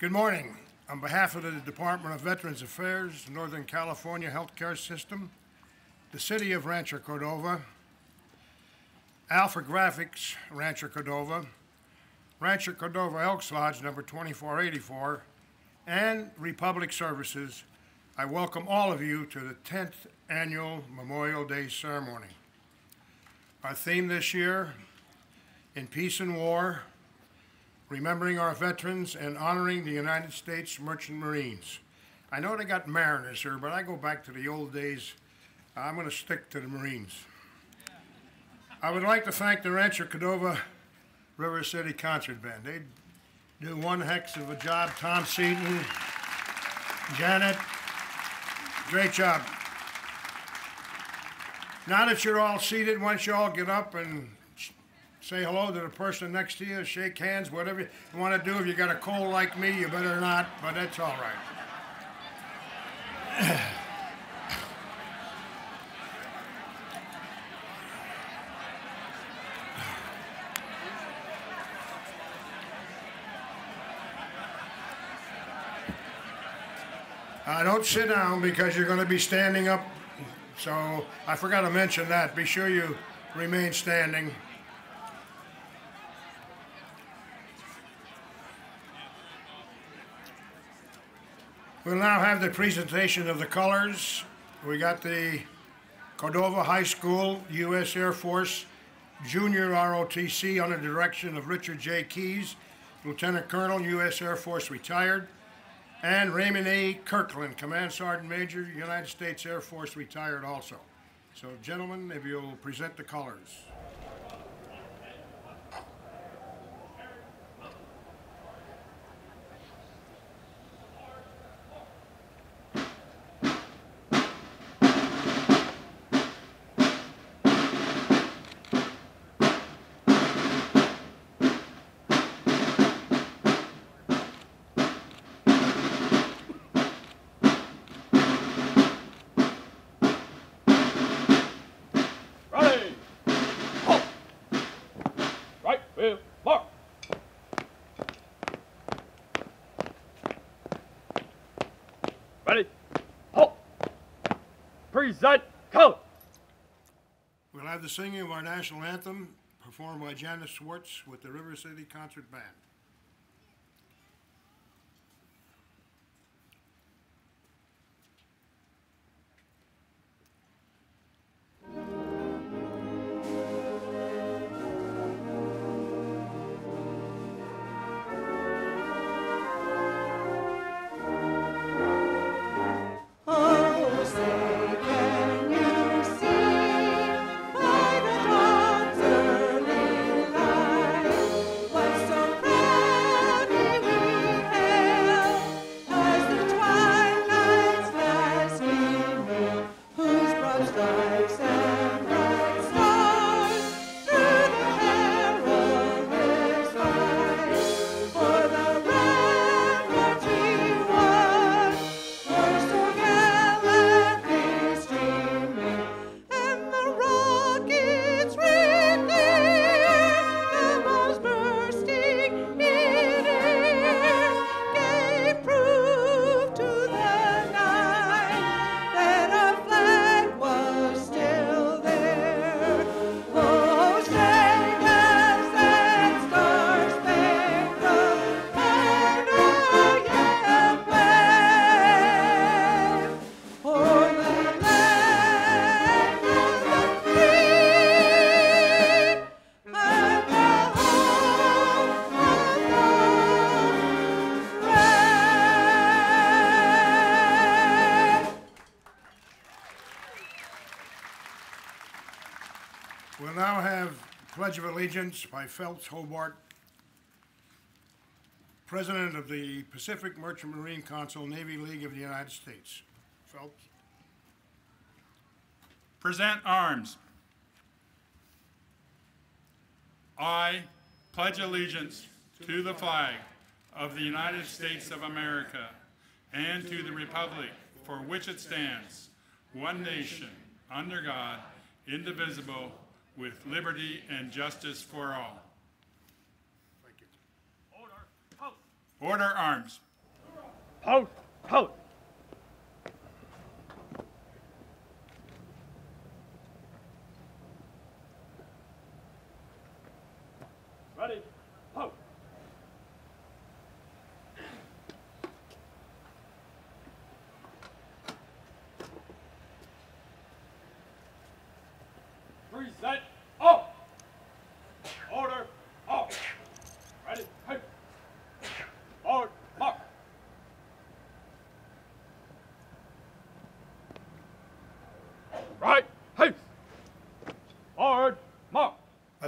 Good morning. On behalf of the Department of Veterans Affairs, Northern California Healthcare System, the City of Rancho Cordova, Alpha Graphics, Rancho Cordova, Rancho Cordova Elks Lodge number 2484, and Republic Services, I welcome all of you to the 10th Annual Memorial Day Ceremony. Our theme this year, In Peace and War, remembering our veterans and honoring the United States Merchant Marines. I know they got mariners here, but I go back to the old days. I'm going to stick to the Marines. I would like to thank the Rancho Cordova River City Concert Band. They do one heck of a job. Tom Seaton, Janet, great job. Now that you're all seated, once you all get up and say hello to the person next to you, shake hands, whatever you want to do. If you got a cold like me, you better not, but that's all right. Uh, don't sit down because you're going to be standing up. So I forgot to mention that. Be sure you remain standing. We'll now have the presentation of the colors. We got the Cordova High School U.S. Air Force Junior ROTC under direction of Richard J. Keys, Lieutenant Colonel, U.S. Air Force retired, and Raymond A. Kirkland, Command Sergeant Major, United States Air Force retired also. So, gentlemen, if you'll present the colors. Wheel, mark! Ready! Halt! Present color! We'll have the singing of our national anthem performed by Janice Schwartz with the River City Concert Band. Allegiance by Phelps Hobart, President of the Pacific Merchant Marine Council, Navy League of the United States. Phelps? Present arms. I pledge allegiance to the flag of the United States of America and to the republic for which it stands, one nation, under God, indivisible, with liberty and justice for all. Thank you. Order, out. Order arms. Out, out.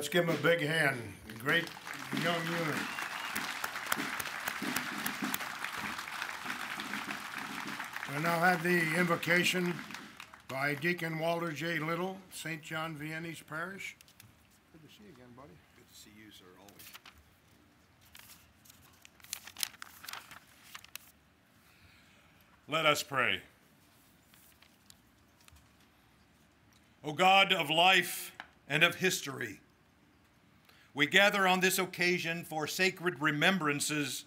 Let's give him a big hand. Great young unit. We now have the invocation by Deacon Walter J. Little, St. John Vianney's Parish. Good to see you again, buddy. Good to see you, sir, always. Let us pray. O God of life and of history, we gather on this occasion for sacred remembrances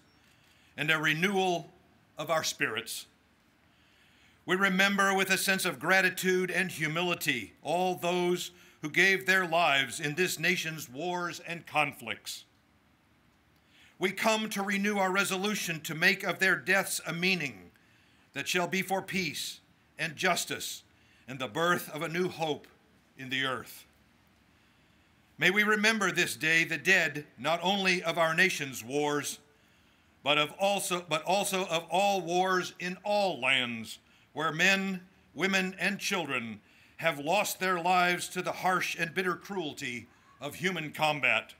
and a renewal of our spirits. We remember with a sense of gratitude and humility all those who gave their lives in this nation's wars and conflicts. We come to renew our resolution to make of their deaths a meaning that shall be for peace and justice and the birth of a new hope in the earth. May we remember this day the dead not only of our nation's wars, but of also but also of all wars in all lands where men, women, and children have lost their lives to the harsh and bitter cruelty of human combat.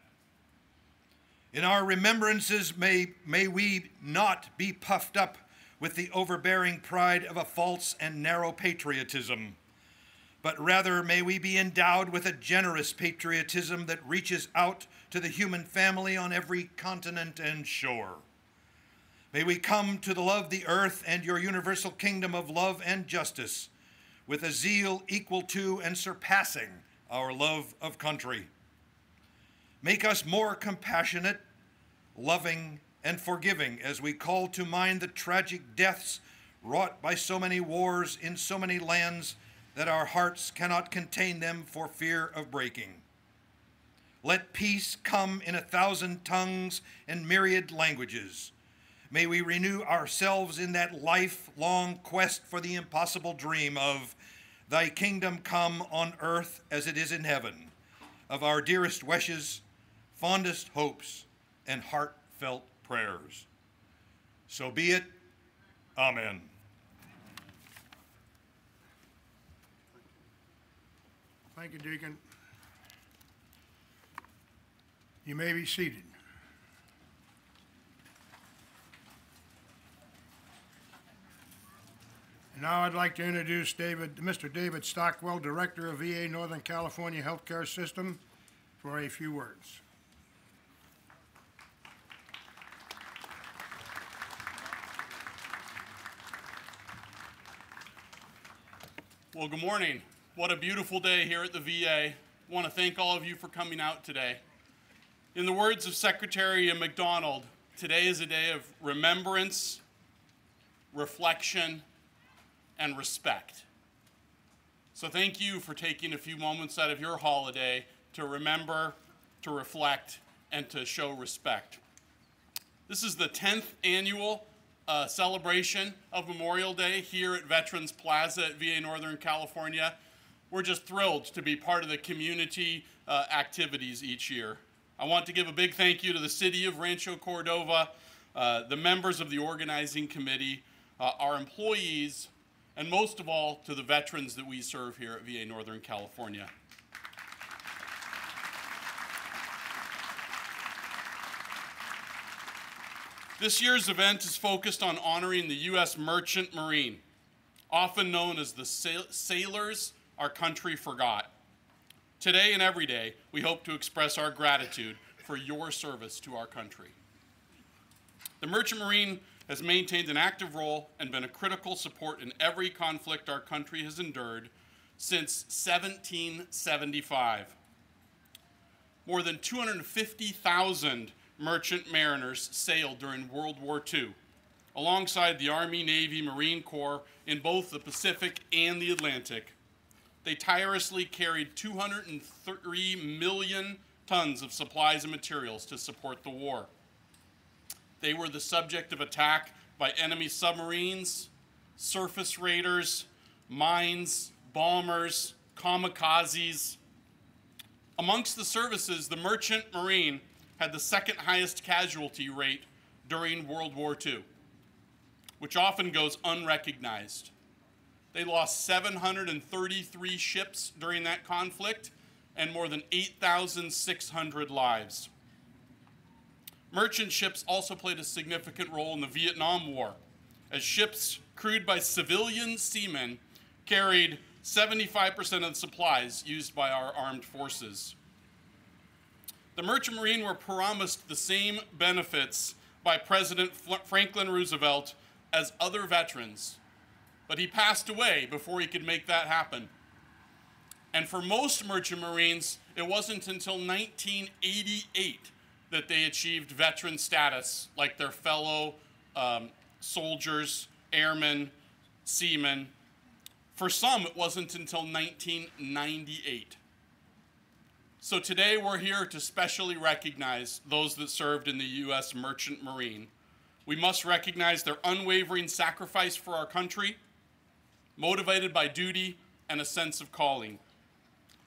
In our remembrances, may, may we not be puffed up with the overbearing pride of a false and narrow patriotism, but rather may we be endowed with a generous patriotism that reaches out to the human family on every continent and shore. May we come to the love the earth and your universal kingdom of love and justice with a zeal equal to and surpassing our love of country. Make us more compassionate, loving, and forgiving as we call to mind the tragic deaths wrought by so many wars in so many lands that our hearts cannot contain them for fear of breaking. Let peace come in a thousand tongues and myriad languages. May we renew ourselves in that lifelong quest for the impossible dream of Thy kingdom come on earth as it is in heaven, of our dearest wishes, fondest hopes, and heartfelt prayers. So be it. Amen. Thank you, Deacon. You may be seated. And Now I'd like to introduce David, Mr. David Stockwell, Director of VA Northern California Healthcare System, for a few words. Well, good morning. What a beautiful day here at the VA. want to thank all of you for coming out today. In the words of Secretary McDonald, today is a day of remembrance, reflection, and respect. So thank you for taking a few moments out of your holiday to remember, to reflect, and to show respect. This is the 10th annual uh, celebration of Memorial Day here at Veterans Plaza at VA Northern California. We're just thrilled to be part of the community uh, activities each year. I want to give a big thank you to the city of Rancho Cordova, uh, the members of the organizing committee, uh, our employees, and most of all to the veterans that we serve here at VA Northern California. This year's event is focused on honoring the U.S. Merchant Marine, often known as the sailors our country forgot. Today and every day, we hope to express our gratitude for your service to our country. The Merchant Marine has maintained an active role and been a critical support in every conflict our country has endured since 1775. More than 250,000 merchant mariners sailed during World War II, alongside the Army, Navy, Marine Corps in both the Pacific and the Atlantic. They tirelessly carried 203 million tons of supplies and materials to support the war. They were the subject of attack by enemy submarines, surface raiders, mines, bombers, kamikazes. Amongst the services, the Merchant Marine had the second highest casualty rate during World War II, which often goes unrecognized. They lost 733 ships during that conflict and more than 8,600 lives. Merchant ships also played a significant role in the Vietnam War, as ships crewed by civilian seamen carried 75% of the supplies used by our armed forces. The Merchant Marine were promised the same benefits by President Franklin Roosevelt as other veterans, but he passed away before he could make that happen. And for most Merchant Marines, it wasn't until 1988 that they achieved veteran status like their fellow um, soldiers, airmen, seamen. For some, it wasn't until 1998. So today we're here to specially recognize those that served in the U.S. Merchant Marine. We must recognize their unwavering sacrifice for our country, motivated by duty and a sense of calling.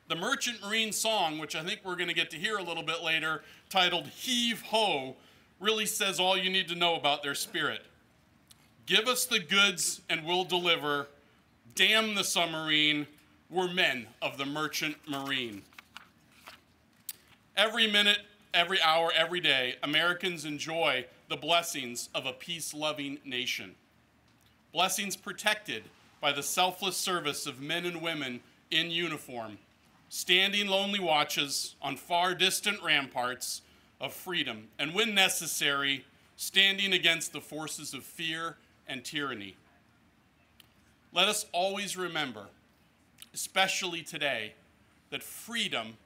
The Merchant Marine song, which I think we're going to get to hear a little bit later, titled Heave Ho, really says all you need to know about their spirit. Give us the goods and we'll deliver. Damn the submarine. We're men of the Merchant Marine. Every minute, every hour, every day, Americans enjoy the blessings of a peace loving nation. Blessings protected by the selfless service of men and women in uniform, standing lonely watches on far distant ramparts of freedom, and when necessary, standing against the forces of fear and tyranny. Let us always remember, especially today, that freedom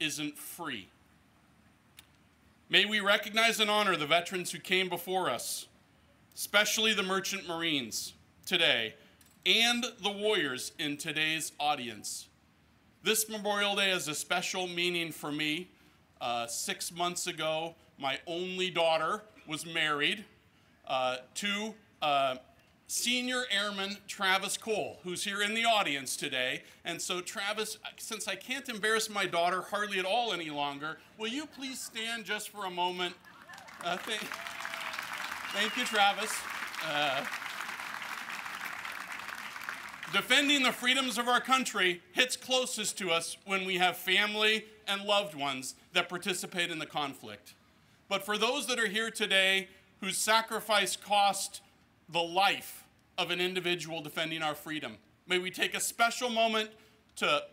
isn't free. May we recognize and honor the veterans who came before us, especially the Merchant Marines today, and the warriors in today's audience. This Memorial Day has a special meaning for me. Uh, six months ago, my only daughter was married uh, to uh, Senior Airman Travis Cole, who's here in the audience today. And so, Travis, since I can't embarrass my daughter hardly at all any longer, will you please stand just for a moment? Uh, thank, thank you, Travis. Defending the freedoms of our country hits closest to us when we have family and loved ones that participate in the conflict. But for those that are here today whose sacrifice cost the life of an individual defending our freedom, may we take a special moment to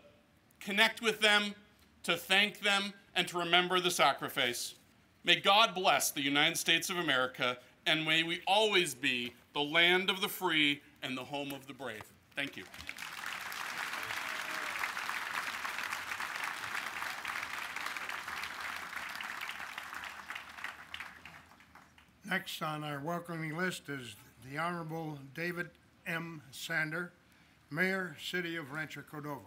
connect with them, to thank them, and to remember the sacrifice. May God bless the United States of America, and may we always be the land of the free and the home of the brave. Thank you. Next on our welcoming list is the Honorable David M. Sander, Mayor, City of Rancho Cordova.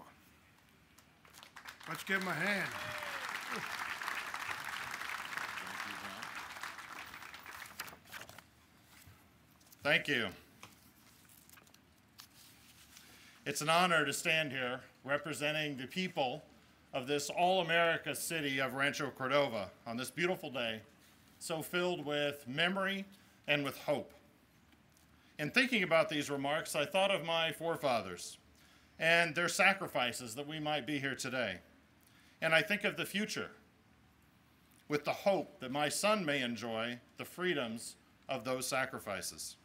Let's give him a hand. Thank you. It's an honor to stand here representing the people of this all America city of Rancho Cordova on this beautiful day, so filled with memory and with hope. In thinking about these remarks, I thought of my forefathers and their sacrifices that we might be here today. And I think of the future with the hope that my son may enjoy the freedoms of those sacrifices.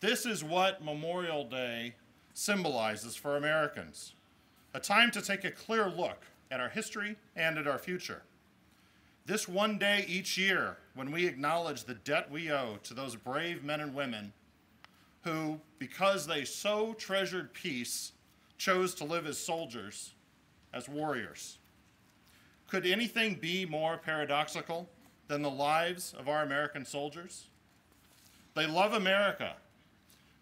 This is what Memorial Day symbolizes for Americans a time to take a clear look at our history and at our future. This one day each year, when we acknowledge the debt we owe to those brave men and women who, because they so treasured peace, chose to live as soldiers, as warriors. Could anything be more paradoxical than the lives of our American soldiers? They love America,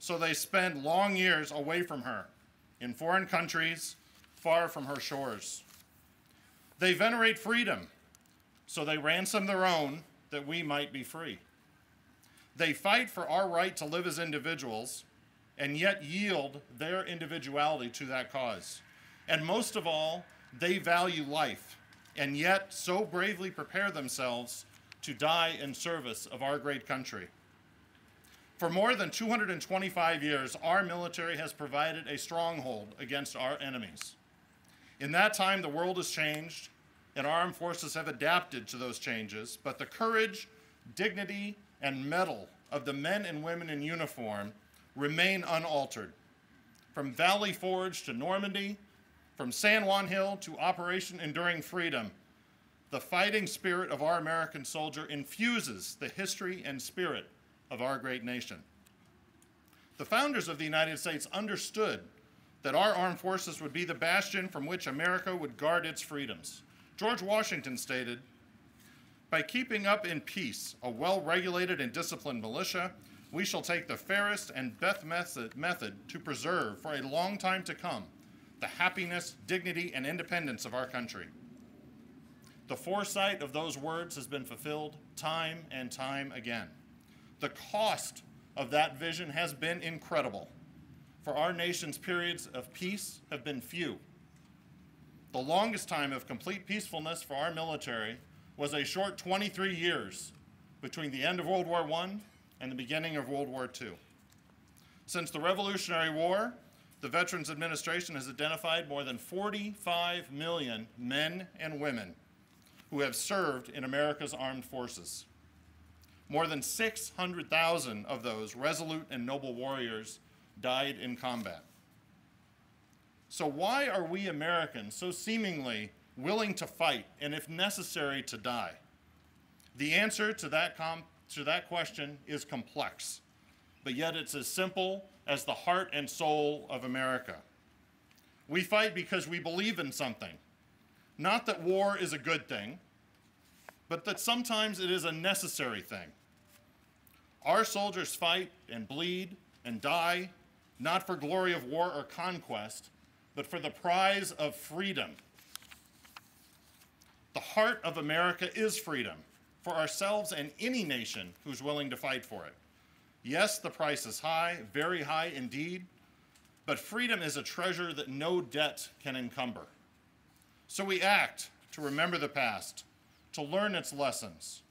so they spend long years away from her in foreign countries, far from her shores. They venerate freedom, so they ransom their own that we might be free. They fight for our right to live as individuals and yet yield their individuality to that cause. And most of all, they value life and yet so bravely prepare themselves to die in service of our great country. For more than 225 years, our military has provided a stronghold against our enemies. In that time, the world has changed, and our armed forces have adapted to those changes, but the courage, dignity, and mettle of the men and women in uniform remain unaltered. From Valley Forge to Normandy, from San Juan Hill to Operation Enduring Freedom, the fighting spirit of our American soldier infuses the history and spirit of our great nation. The founders of the United States understood that our armed forces would be the bastion from which America would guard its freedoms. George Washington stated, By keeping up in peace a well regulated and disciplined militia, we shall take the fairest and best method to preserve for a long time to come the happiness, dignity, and independence of our country. The foresight of those words has been fulfilled time and time again. The cost of that vision has been incredible, for our nation's periods of peace have been few. The longest time of complete peacefulness for our military was a short 23 years between the end of World War I and the beginning of World War II. Since the Revolutionary War, the Veterans Administration has identified more than 45 million men and women who have served in America's armed forces. More than 600,000 of those resolute and noble warriors died in combat. So, why are we Americans so seemingly willing to fight and, if necessary, to die? The answer to that, to that question is complex, but yet it's as simple as the heart and soul of America. We fight because we believe in something. Not that war is a good thing, but that sometimes it is a necessary thing. Our soldiers fight and bleed and die, not for glory of war or conquest, but for the prize of freedom. The heart of America is freedom for ourselves and any nation who's willing to fight for it. Yes, the price is high, very high indeed, but freedom is a treasure that no debt can encumber. So we act to remember the past, to learn its lessons,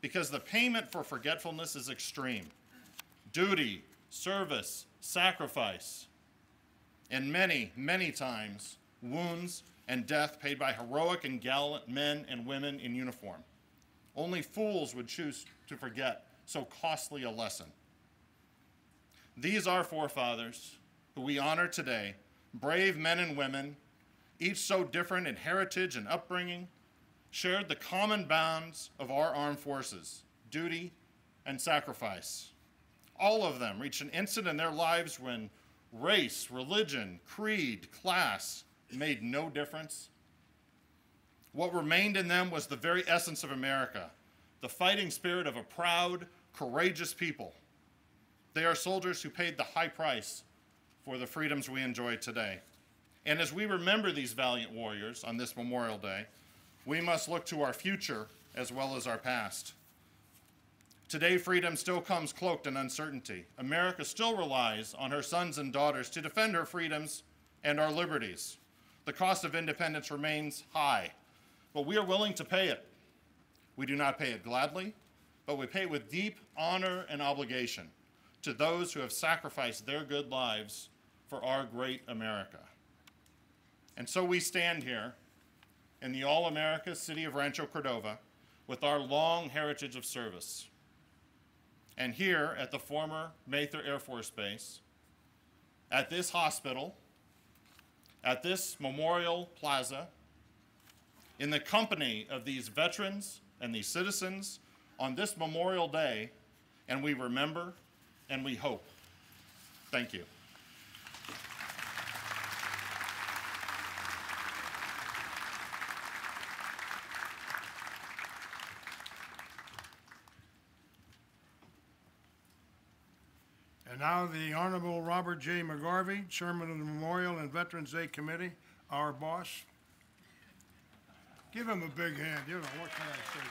because the payment for forgetfulness is extreme duty, service, sacrifice, and many, many times wounds and death paid by heroic and gallant men and women in uniform. Only fools would choose to forget so costly a lesson. These are forefathers who we honor today, brave men and women, each so different in heritage and upbringing, shared the common bonds of our armed forces duty and sacrifice. All of them reached an instant in their lives when race, religion, creed, class made no difference. What remained in them was the very essence of America, the fighting spirit of a proud, courageous people. They are soldiers who paid the high price for the freedoms we enjoy today. And as we remember these valiant warriors on this Memorial Day, we must look to our future as well as our past. Today, freedom still comes cloaked in uncertainty. America still relies on her sons and daughters to defend her freedoms and our liberties. The cost of independence remains high, but we are willing to pay it. We do not pay it gladly, but we pay it with deep honor and obligation to those who have sacrificed their good lives for our great America. And so we stand here in the All America city of Rancho Cordova with our long heritage of service. And here at the former Mather Air Force Base, at this hospital, at this memorial plaza, in the company of these veterans and these citizens on this Memorial Day, and we remember and we hope. Thank you. And now the Honorable Robert J. McGarvey, Chairman of the Memorial and Veterans Day Committee, our boss. Give him a big hand, you know, what can I say?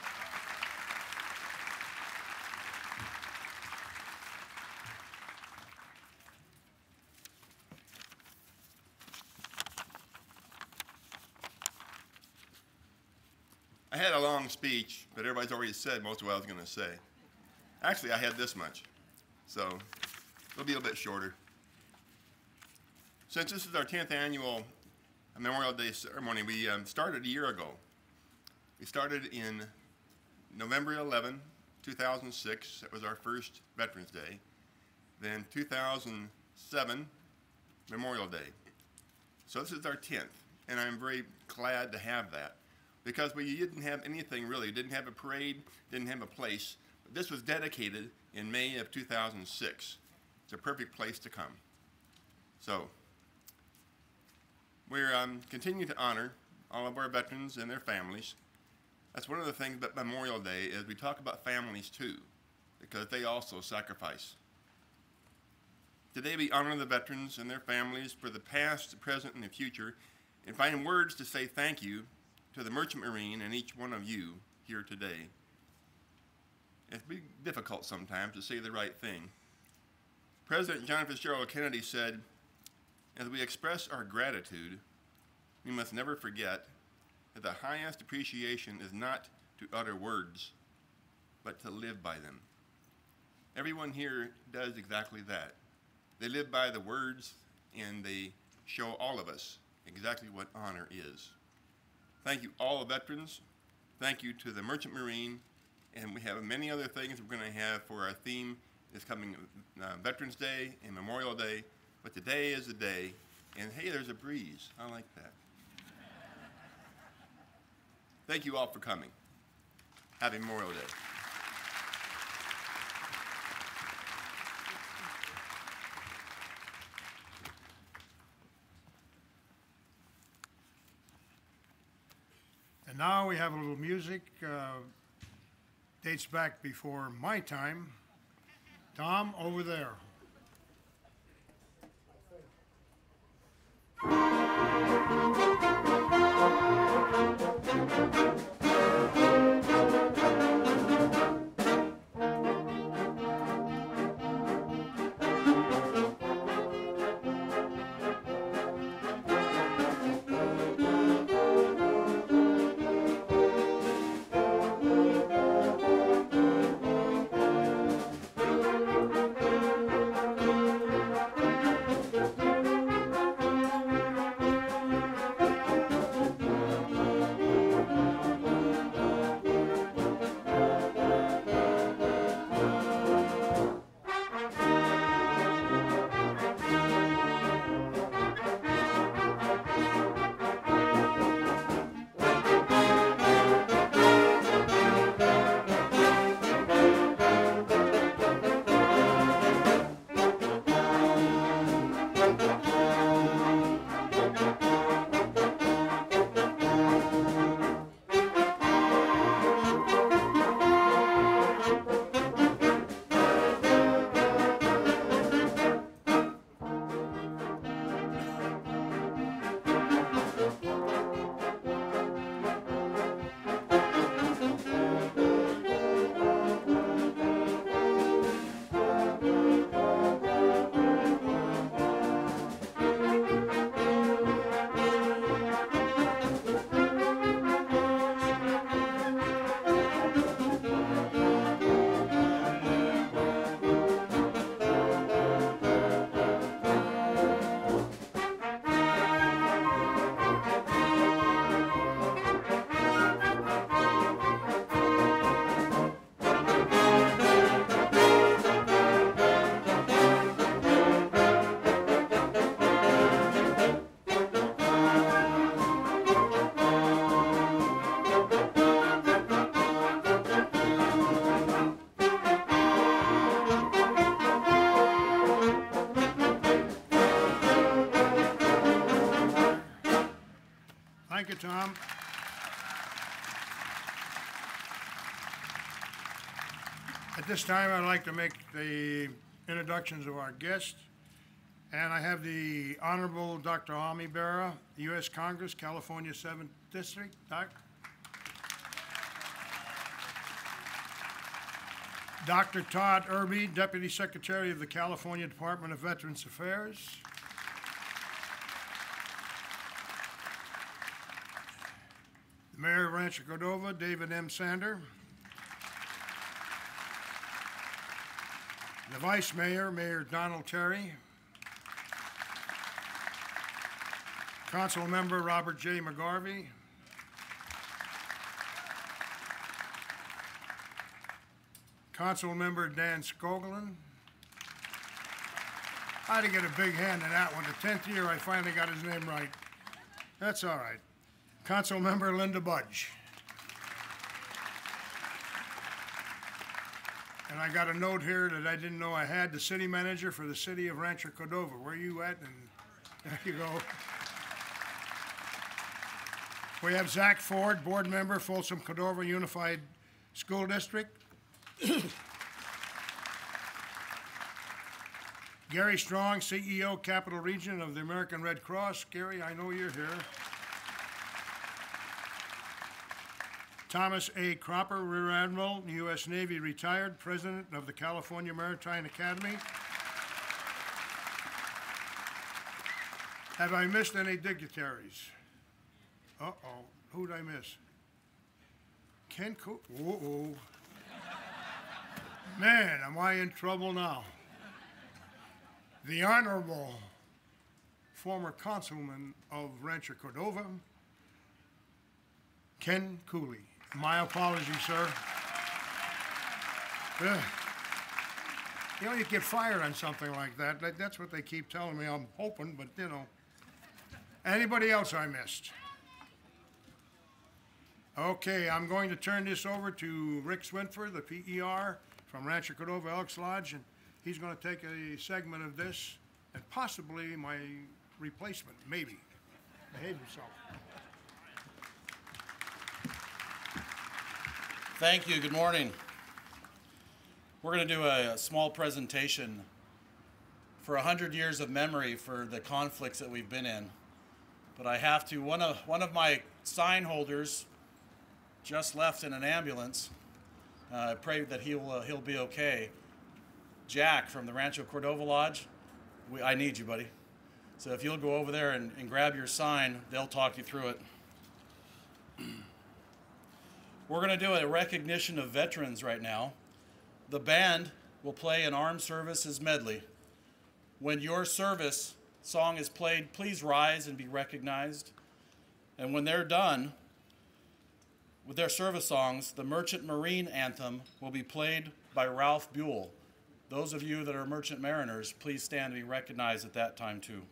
I had a long speech, but everybody's already said most of what I was going to say. Actually, I had this much, so it'll be a little bit shorter. Since this is our 10th annual Memorial Day ceremony, we um, started a year ago. We started in November 11, 2006. That was our first Veterans Day. Then 2007, Memorial Day. So this is our 10th, and I'm very glad to have that because we didn't have anything really. Didn't have a parade, didn't have a place. This was dedicated in May of 2006. It's a perfect place to come. So we're um, continuing to honor all of our veterans and their families. That's one of the things about Memorial Day is we talk about families too, because they also sacrifice. Today we honor the veterans and their families for the past, the present, and the future, and find words to say thank you to the Merchant Marine and each one of you here today. It's be difficult sometimes to say the right thing. President John Fitzgerald Kennedy said, as we express our gratitude, we must never forget that the highest appreciation is not to utter words, but to live by them. Everyone here does exactly that. They live by the words and they show all of us exactly what honor is. Thank you, all the veterans. Thank you to the Merchant Marine. And we have many other things we're going to have for our theme this coming uh, Veterans Day and Memorial Day. But today is the day. And hey, there's a breeze. I like that. Thank you all for coming. Happy Memorial Day. And now we have a little music, uh, dates back before my time. Tom, over there. This time, I'd like to make the introductions of our guests. And I have the Honorable Dr. Ami Bera, U.S. Congress, California 7th District. Doc? Dr. Todd Irby, Deputy Secretary of the California Department of Veterans Affairs. The Mayor of Rancho Cordova, David M. Sander. Vice Mayor, Mayor Donald Terry. Council Member Robert J. McGarvey. Council Member Dan Skoglund. I had to get a big hand in that one. The tenth year, I finally got his name right. That's all right. Council Member Linda Budge. And I got a note here that I didn't know I had, the city manager for the city of Rancho Cordova. Where are you at? And there you go. We have Zach Ford, board member, Folsom Cordova Unified School District. Gary Strong, CEO, Capital Region of the American Red Cross. Gary, I know you're here. Thomas A. Cropper, Rear Admiral, U.S. Navy retired, President of the California Maritime Academy. Have I missed any dignitaries? Uh-oh, who'd I miss? Ken Cook, uh-oh. Man, am I in trouble now? The Honorable former Councilman of Rancho Cordova, Ken Cooley. My apologies, sir. You know, you get fired on something like that. That- That's what they keep telling me. I'm hoping, but you know. Anybody else I missed? Okay, I'm going to turn this over to Rick Swinford, the PER from Rancho Cordova Elks Lodge, and he's going to take a segment of this and possibly my replacement, maybe. Behave himself. Thank you. Good morning. We're going to do a, a small presentation for 100 years of memory for the conflicts that we've been in. But I have to, one of, one of my sign holders just left in an ambulance. Uh, I pray that he'll, uh, he'll be okay. Jack from the Rancho Cordova Lodge, we, I need you, buddy. So if you'll go over there and, and grab your sign, they'll talk you through it. We're going to do a recognition of veterans right now. The band will play an armed services medley. When your service song is played, please rise and be recognized. And when they're done with their service songs, the Merchant Marine Anthem will be played by Ralph Buell. Those of you that are merchant mariners, please stand and be recognized at that time too.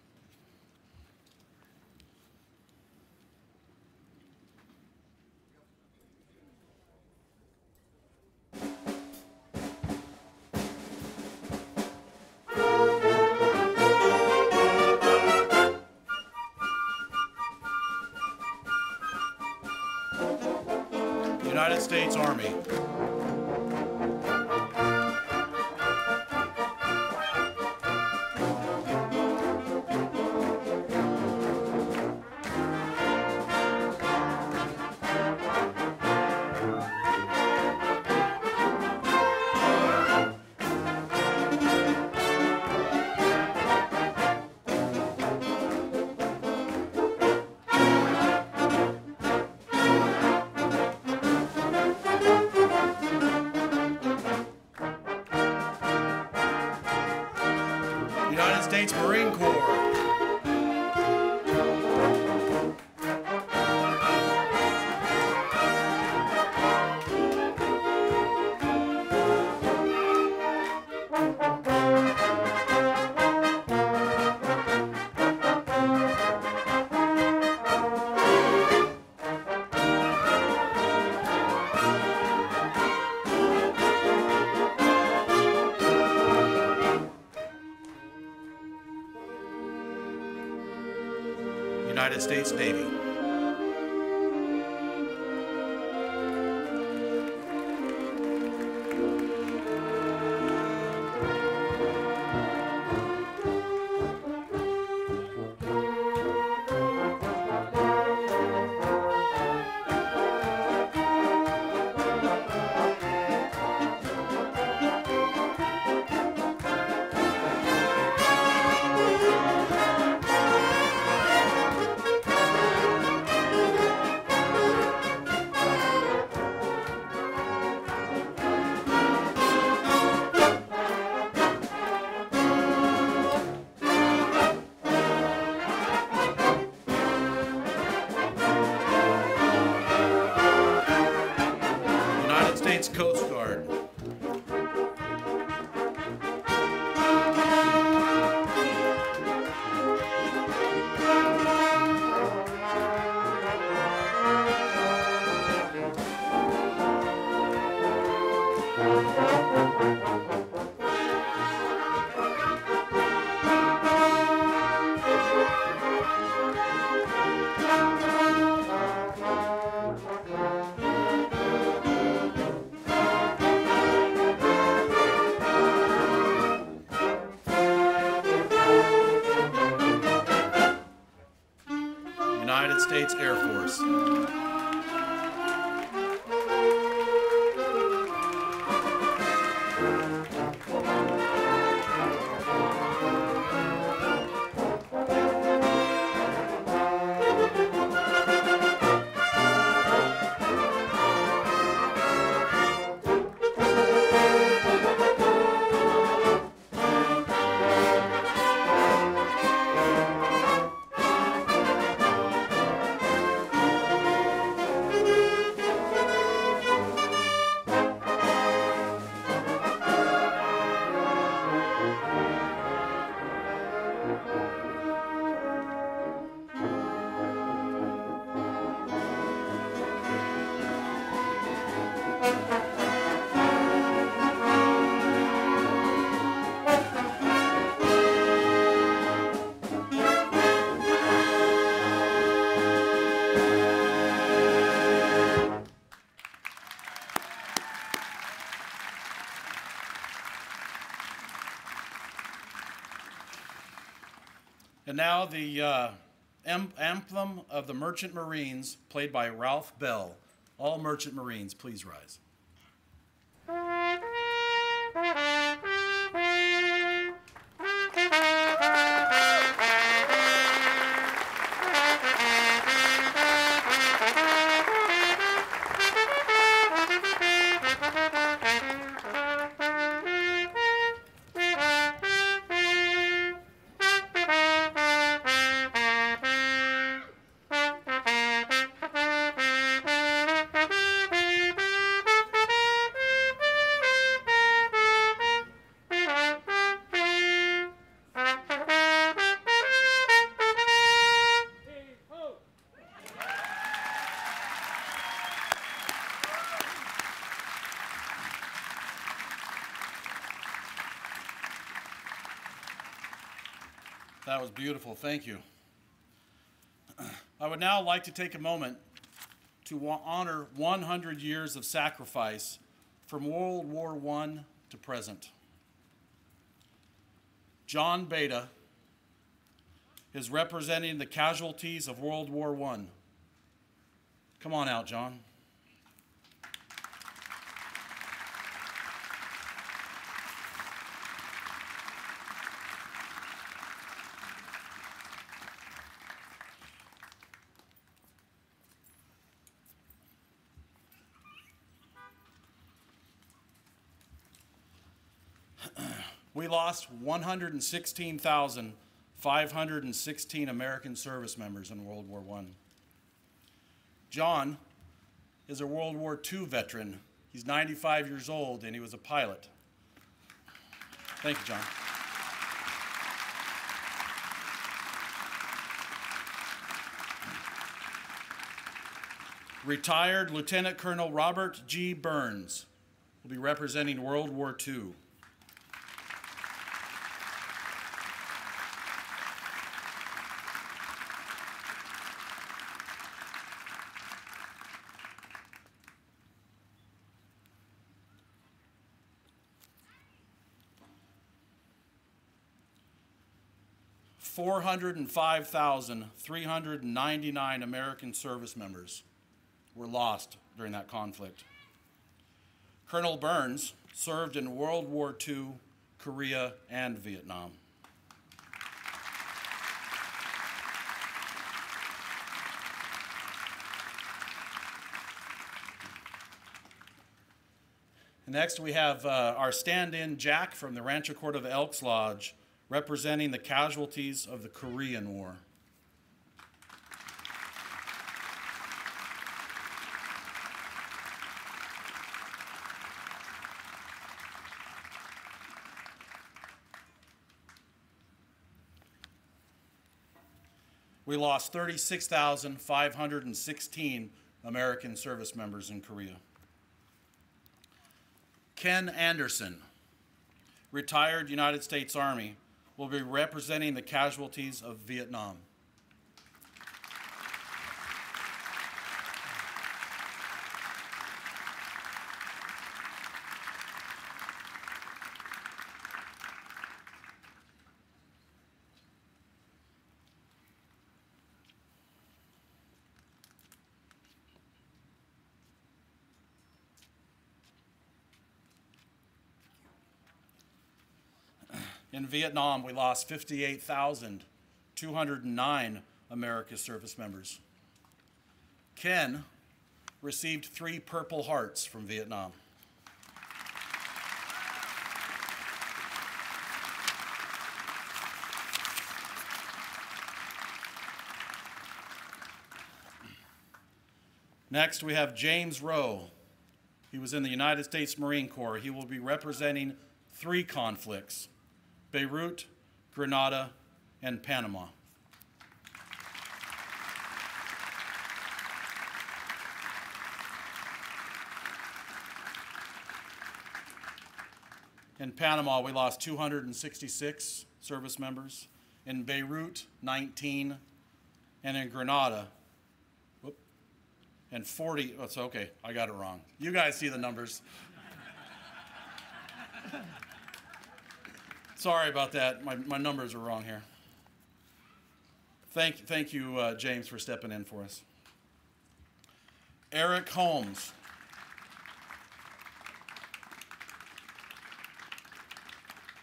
Now the uh, em- anthem of the Merchant Marines, played by Ralph Bell. All Merchant Marines, please rise. Beautiful. Thank you. I would now like to take a moment to honor 100 years of sacrifice from World War I to present. John Beta is representing the casualties of World War I. Come on out, John. We lost 116,516 American service members in World War I. John is a World War II veteran. He's 95 years old and he was a pilot. Thank you, John. Retired Lieutenant Colonel Robert G. Burns will be representing World War II. 405,399 American service members were lost during that conflict. Colonel Burns served in World War II, Korea, and Vietnam. Next, we have uh, our stand in Jack from the Rancho Cordova Elks Lodge representing the casualties of the Korean War. We lost 36,516 American service members in Korea. Ken Anderson, retired United States Army, will be representing the casualties of Vietnam. In Vietnam, we lost 58,209 America service members. Ken received three Purple Hearts from Vietnam. Next, we have James Rowe. He was in the United States Marine Corps. He will be representing three conflicts Beirut, Grenada, and Panama. In Panama, we lost 266 service members. In Beirut, 19. And in Grenada, whoop, and 40. Oh, it's okay. I got it wrong. You guys see the numbers. Sorry about that. My, my numbers are wrong here. Thank, thank you, uh, James, for stepping in for us. Eric Holmes.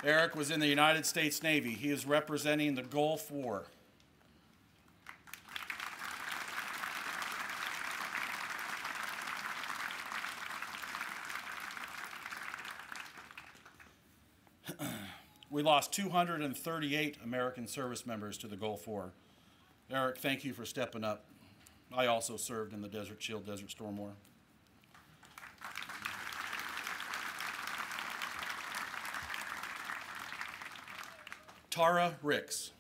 Eric was in the United States Navy. He is representing the Gulf War. We lost 238 American service members to the Gulf War. Eric, thank you for stepping up. I also served in the Desert Shield Desert Storm War. Tara Ricks.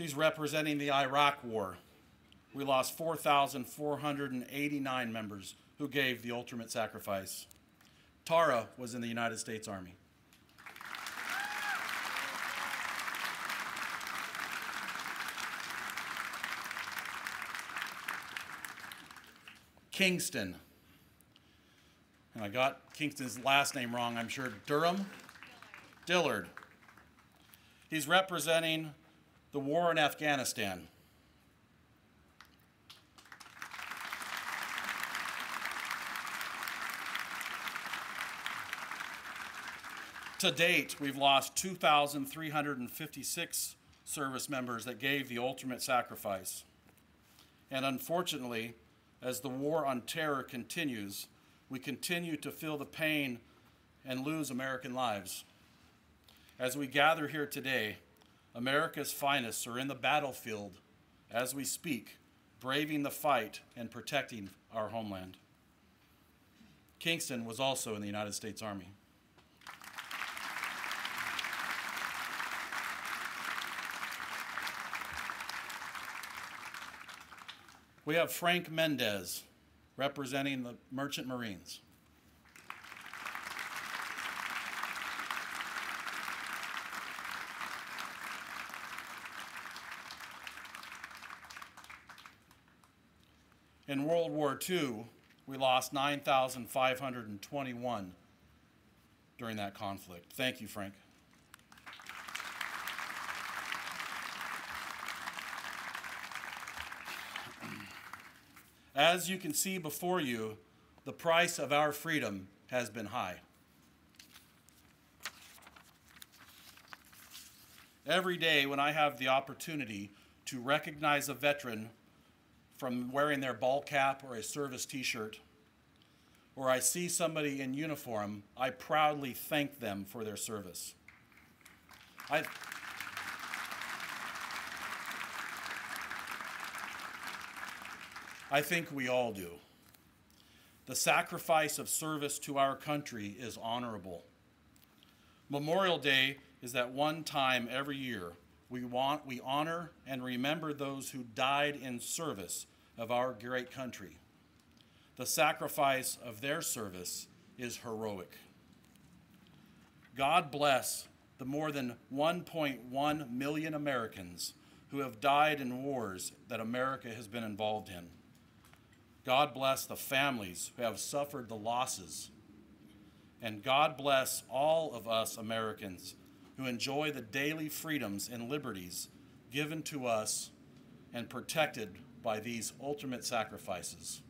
She's representing the Iraq War. We lost 4,489 members who gave the ultimate sacrifice. Tara was in the United States Army. Kingston. And I got Kingston's last name wrong, I'm sure. Durham? Dillard. He's representing the war in Afghanistan. To date, we've lost 2,356 service members that gave the ultimate sacrifice. And unfortunately, as the war on terror continues, we continue to feel the pain and lose American lives. As we gather here today, America's finest are in the battlefield as we speak, braving the fight and protecting our homeland. Kingston was also in the United States Army. We have Frank Mendez representing the Merchant Marines. In World War II, we lost 9,521 during that conflict. Thank you, Frank. As you can see before you, the price of our freedom has been high. Every day, when I have the opportunity to recognize a veteran from wearing their ball cap or a service t shirt, or I see somebody in uniform, I proudly thank them for their service. I, I think we all do. The sacrifice of service to our country is honorable. Memorial Day is that one time every year we, want, we honor and remember those who died in service of our great country. The sacrifice of their service is heroic. God bless the more than 1.1 million Americans who have died in wars that America has been involved in. God bless the families who have suffered the losses. And God bless all of us Americans who enjoy the daily freedoms and liberties given to us and protected by these ultimate sacrifices.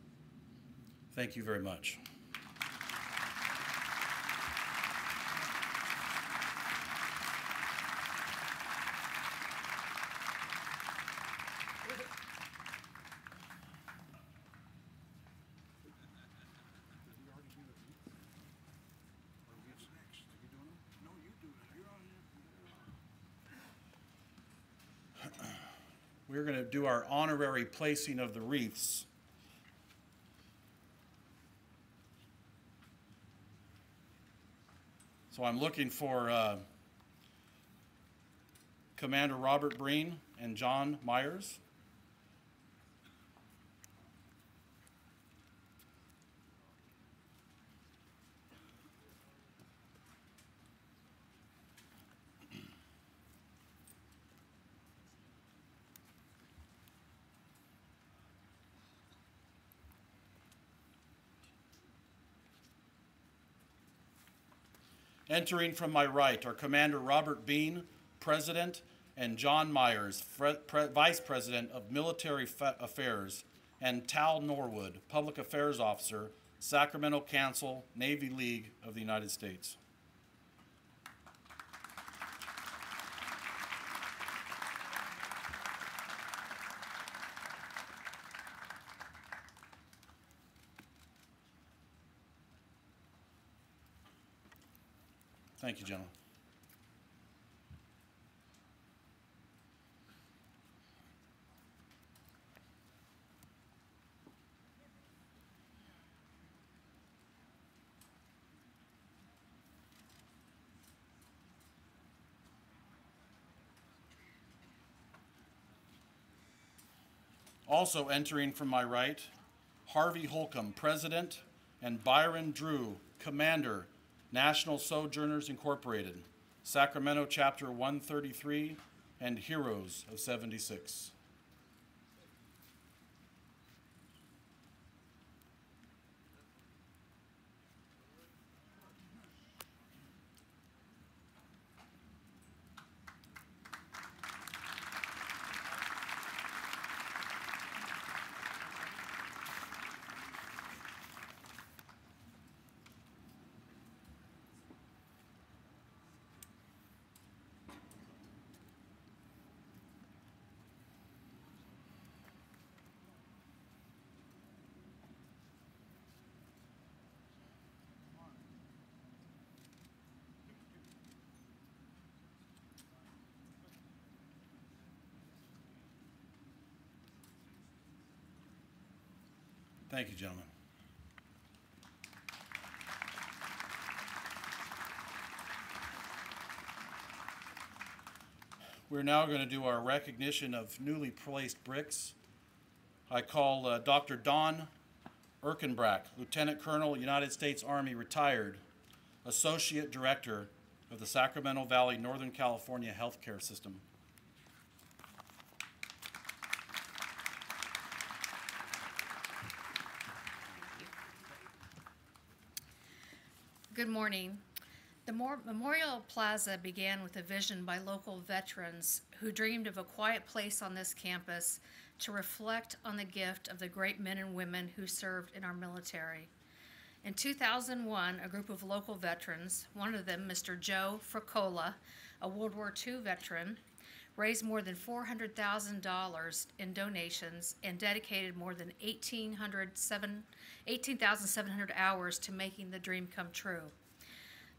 Thank you very much. We're going to do our honorary placing of the wreaths. So I'm looking for uh, Commander Robert Breen and John Myers. Entering from my right are Commander Robert Bean, President, and John Myers, Pre- Vice President of Military Fa- Affairs, and Tal Norwood, Public Affairs Officer, Sacramento Council, Navy League of the United States. Thank you, gentlemen. Also entering from my right, Harvey Holcomb, President, and Byron Drew, Commander, National Sojourners Incorporated, Sacramento Chapter 133, and Heroes of 76. Thank you, gentlemen. We're now going to do our recognition of newly placed bricks. I call uh, Dr. Don Erkenbrack, Lieutenant Colonel, United States Army, retired, Associate Director of the Sacramento Valley Northern California Healthcare System. Good morning. The Mor- Memorial Plaza began with a vision by local veterans who dreamed of a quiet place on this campus to reflect on the gift of the great men and women who served in our military. In 2001, a group of local veterans, one of them Mr. Joe Fracola, a World War II veteran, raised more than $400,000 in donations and dedicated more than 1800 seven- 18,700 hours to making the dream come true.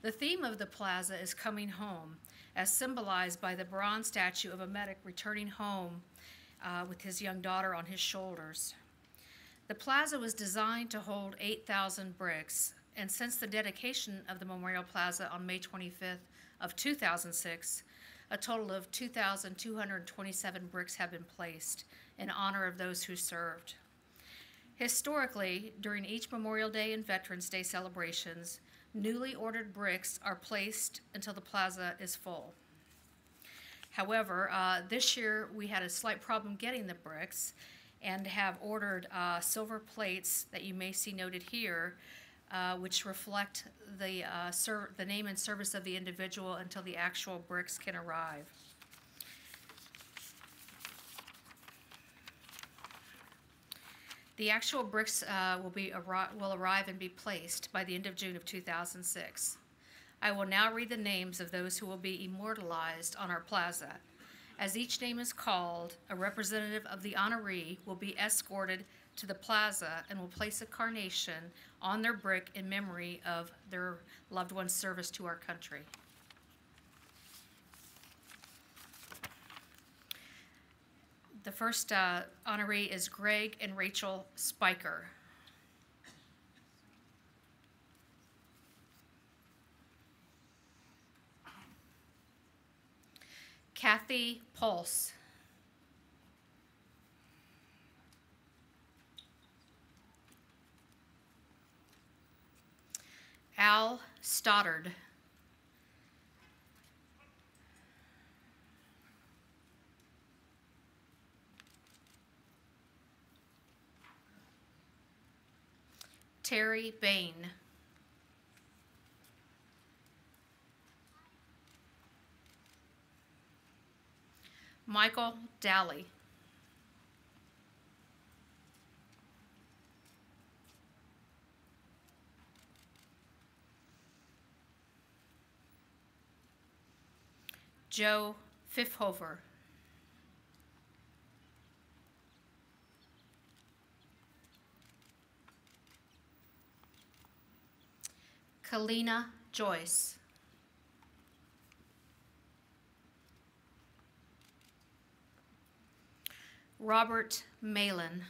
The theme of the plaza is coming home, as symbolized by the bronze statue of a medic returning home uh, with his young daughter on his shoulders. The plaza was designed to hold 8,000 bricks, and since the dedication of the Memorial Plaza on May 25th of 2006, a total of 2,227 bricks have been placed in honor of those who served. Historically, during each Memorial Day and Veterans Day celebrations, newly ordered bricks are placed until the plaza is full. However, uh, this year we had a slight problem getting the bricks and have ordered uh, silver plates that you may see noted here, uh, which reflect the, uh, the name and service of the individual until the actual bricks can arrive. The actual bricks uh, will be will arrive and be placed by the end of June of 2006. I will now read the names of those who will be immortalized on our plaza. As each name is called, a representative of the honoree will be escorted to the plaza and will place a carnation on their brick in memory of their loved one's service to our country. The first uh, honoree is Greg and Rachel Spiker. Kathy Pulse. Al Stoddard. Terry Bain. Michael Daly. Joe Pfiffhofer. Kalina Joyce. Robert Malin.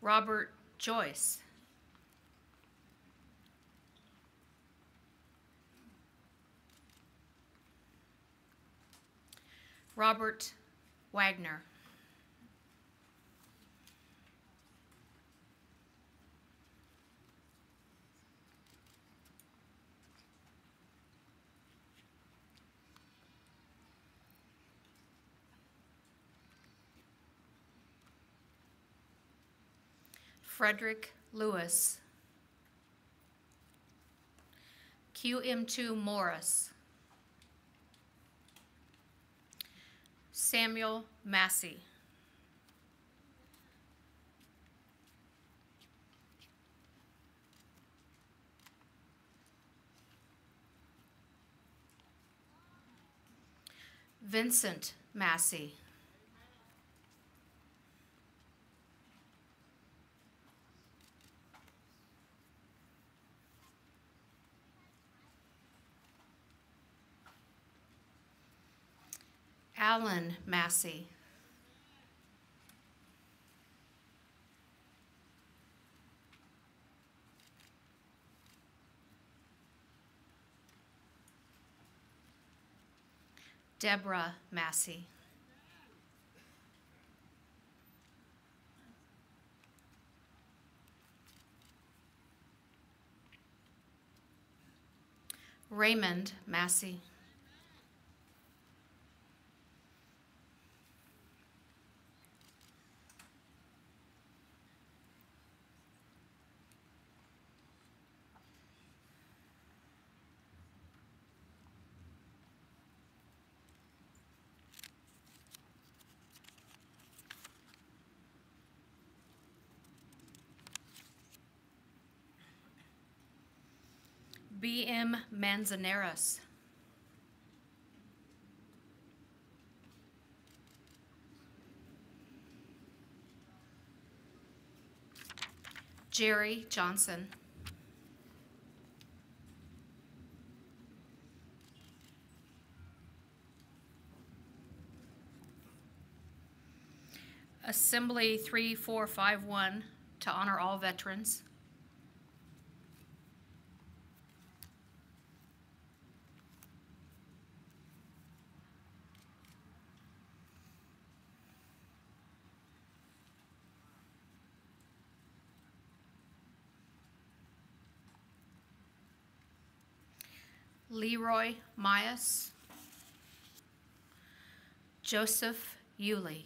Robert Joyce. Robert Wagner. Frederick Lewis. QM2 Morris. Samuel Massey. Vincent Massey. Alan Massey. Deborah Massey. Raymond Massey. B.M. Manzanares. Jerry Johnson. Assembly 3451 to honor all veterans. Leroy Myers, Joseph Yuli.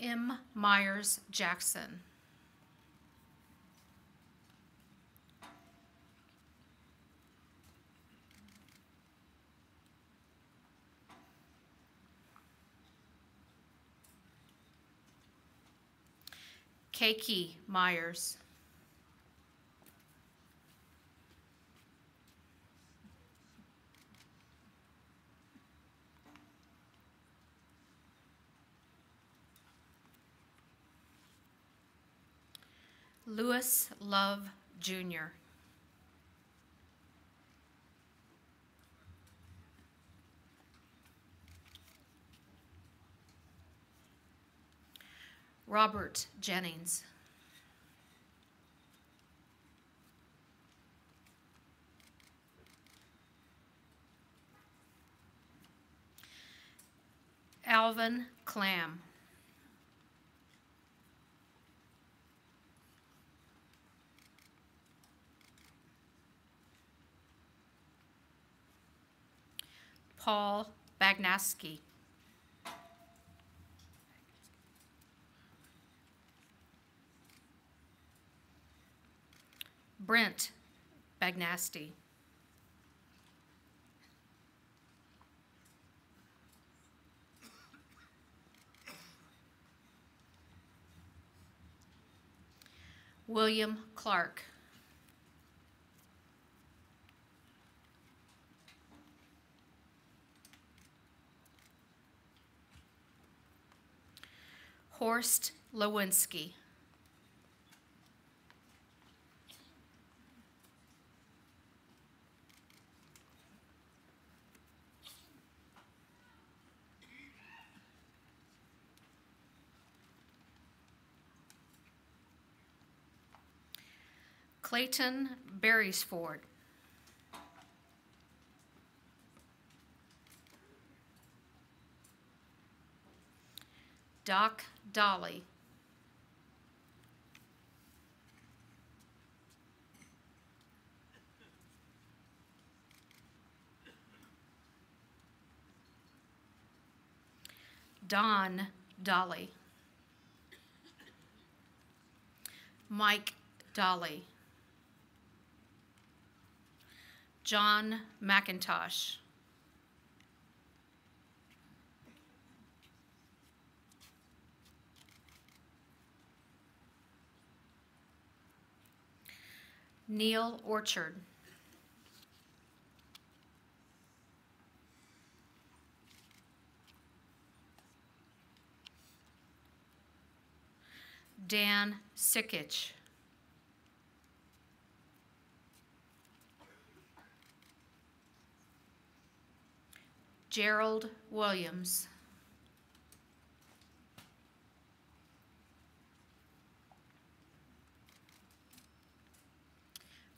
M. Myers Jackson. Keiki Myers. Lewis Love Jr. Robert Jennings. Alvin Clam. Paul Bagnaski. Brent Bagnasty. William Clark. Horst Lewinsky. Clayton Berrysford. Doc Dolly. Don Dolly. Mike Dolly. John McIntosh. Neil Orchard. Dan Sikich. Gerald Williams.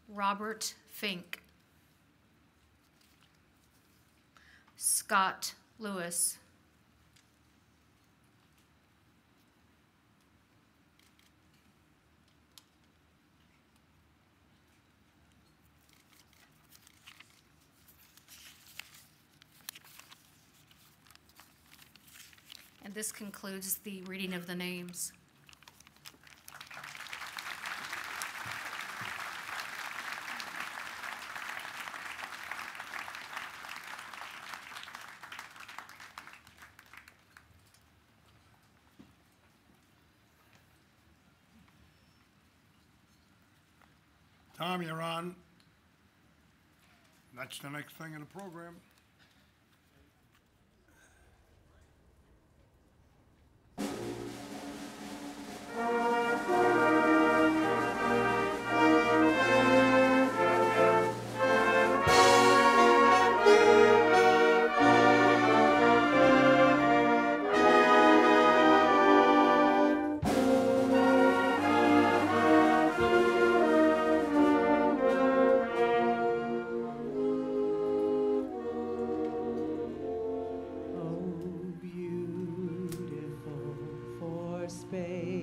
Robert Fink. Scott Lewis. And this concludes the reading of the names. Tom, you're on. That's the next thing in the program. For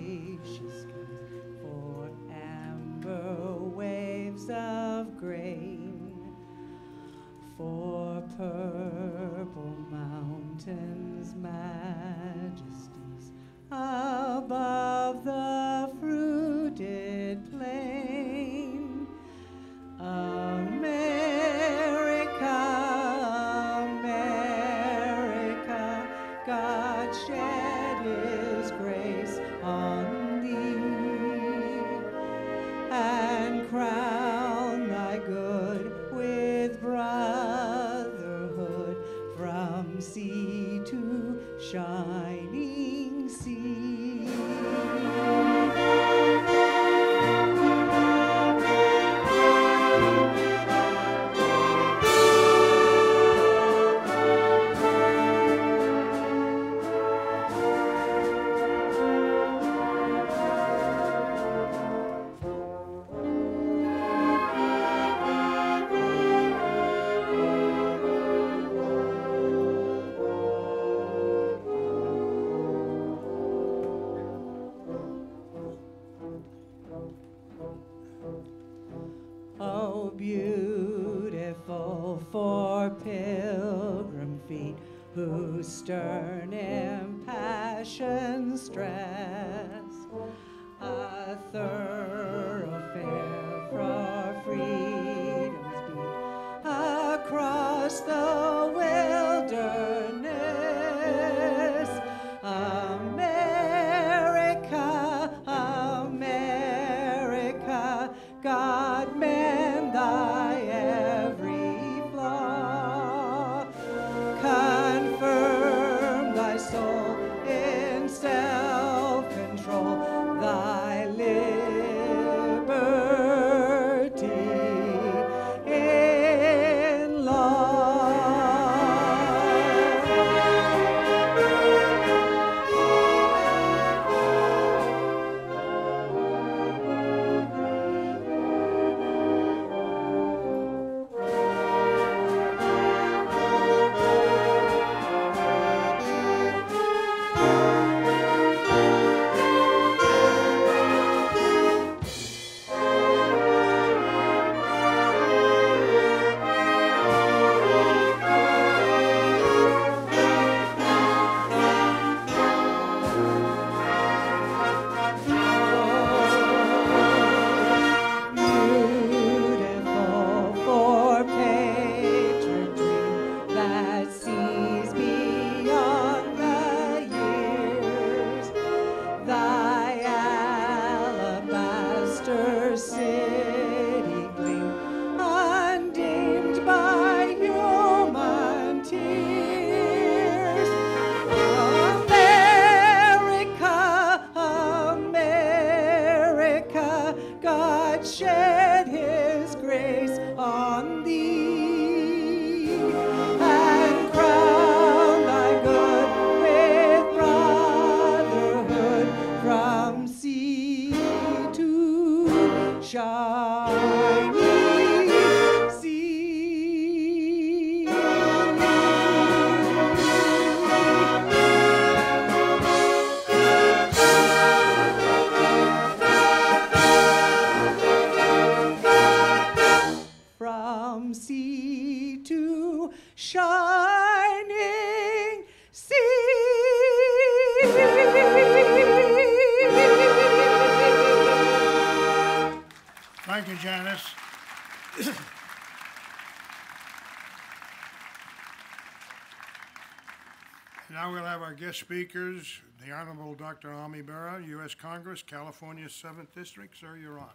guest speakers, the Honorable Dr. Ami Bera, U.S. Congress, California 7th District. Sir, you're on.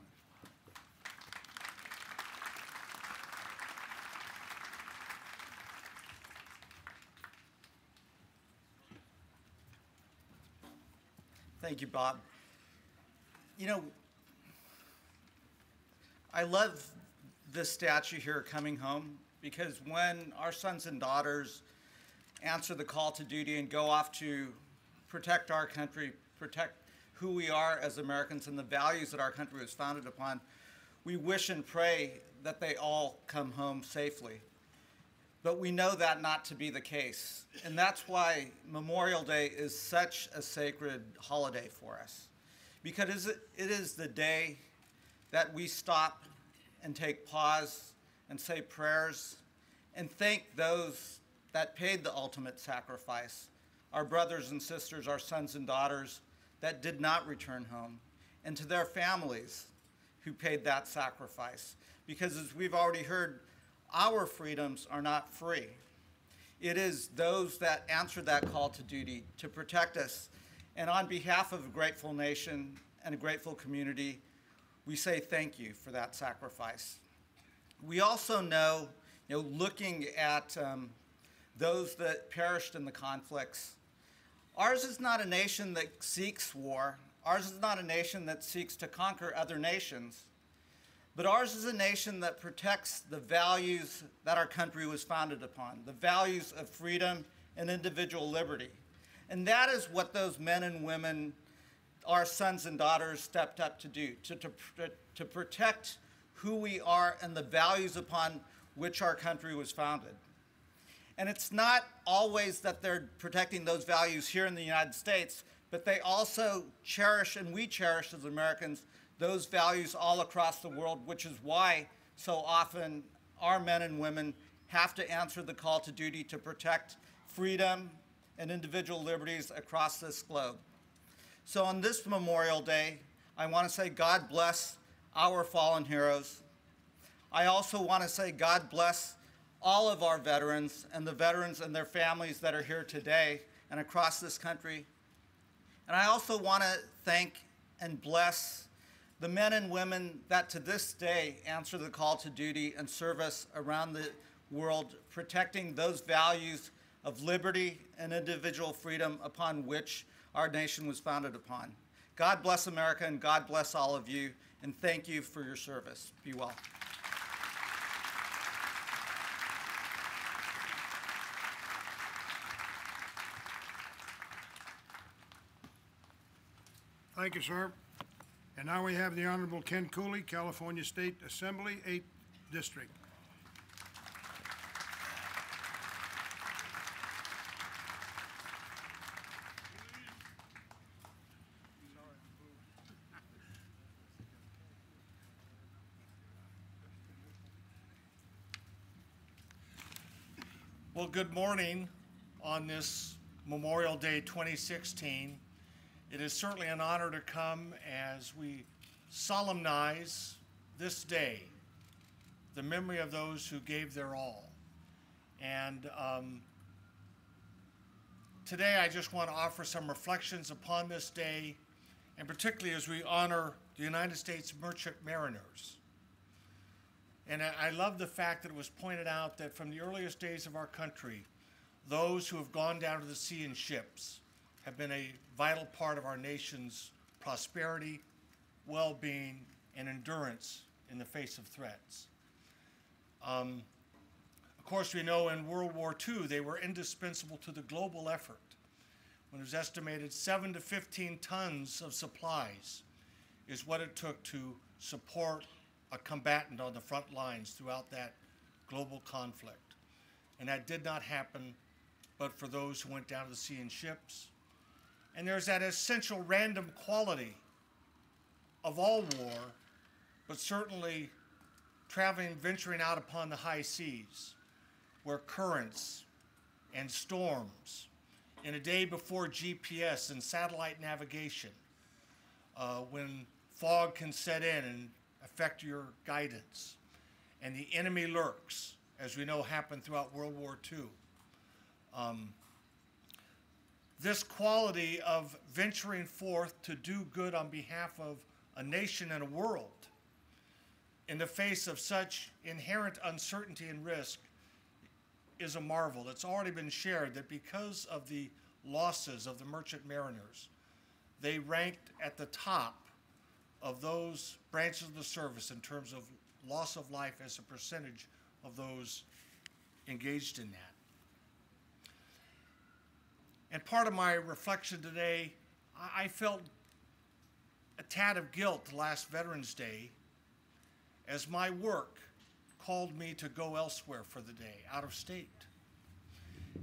Thank you, Bob. You know, I love this statue here, Coming Home, because when our sons and daughters answer the call to duty and go off to protect our country, protect who we are as Americans and the values that our country was founded upon, we wish and pray that they all come home safely. But we know that not to be the case. And that's why Memorial Day is such a sacred holiday for us. Because it is the day that we stop and take pause and say prayers and thank those that paid the ultimate sacrifice our brothers and sisters, our sons and daughters that did not return home, and to their families who paid that sacrifice. Because as we've already heard, our freedoms are not free. It is those that answer that call to duty to protect us. And on behalf of a grateful nation and a grateful community, we say thank you for that sacrifice. We also know, you know, looking at um, those that perished in the conflicts. Ours is not a nation that seeks war. Ours is not a nation that seeks to conquer other nations. But ours is a nation that protects the values that our country was founded upon the values of freedom and individual liberty. And that is what those men and women, our sons and daughters, stepped up to do to, to, to protect who we are and the values upon which our country was founded. And it's not always that they're protecting those values here in the United States, but they also cherish, and we cherish as Americans, those values all across the world, which is why so often our men and women have to answer the call to duty to protect freedom and individual liberties across this globe. So on this Memorial Day, I want to say God bless our fallen heroes. I also want to say God bless all of our veterans and the veterans and their families that are here today and across this country. And I also want to thank and bless the men and women that to this day answer the call to duty and service around the world, protecting those values of liberty and individual freedom upon which our nation was founded upon. God bless America and God bless all of you, and thank you for your service. Be well. Thank you, sir. And now we have the Honorable Ken Cooley, California State Assembly, 8th District. Well, good morning on this Memorial Day 2016. It is certainly an honor to come as we solemnize this day, the memory of those who gave their all. And um, today I just want to offer some reflections upon this day, and particularly as we honor the United States Merchant Mariners. And I I love the fact that it was pointed out that from the earliest days of our country, those who have gone down to the sea in ships have been a vital part of our nation's prosperity, well being, and endurance in the face of threats. Um, of course, we know in World War II they were indispensable to the global effort when it was estimated 7 to 15 tons of supplies is what it took to support a combatant on the front lines throughout that global conflict. And that did not happen but for those who went down to the sea in ships. And there's that essential random quality of all war, but certainly traveling, venturing out upon the high seas, where currents and storms, in a day before GPS and satellite navigation, uh, when fog can set in and affect your guidance, and the enemy lurks, as we know happened throughout World War II. Um, this quality of venturing forth to do good on behalf of a nation and a world in the face of such inherent uncertainty and risk is a marvel. It's already been shared that because of the losses of the merchant mariners, they ranked at the top of those branches of the service in terms of loss of life as a percentage of those engaged in that. And part of my reflection today, I felt a tad of guilt last Veterans Day as my work called me to go elsewhere for the day, out of state.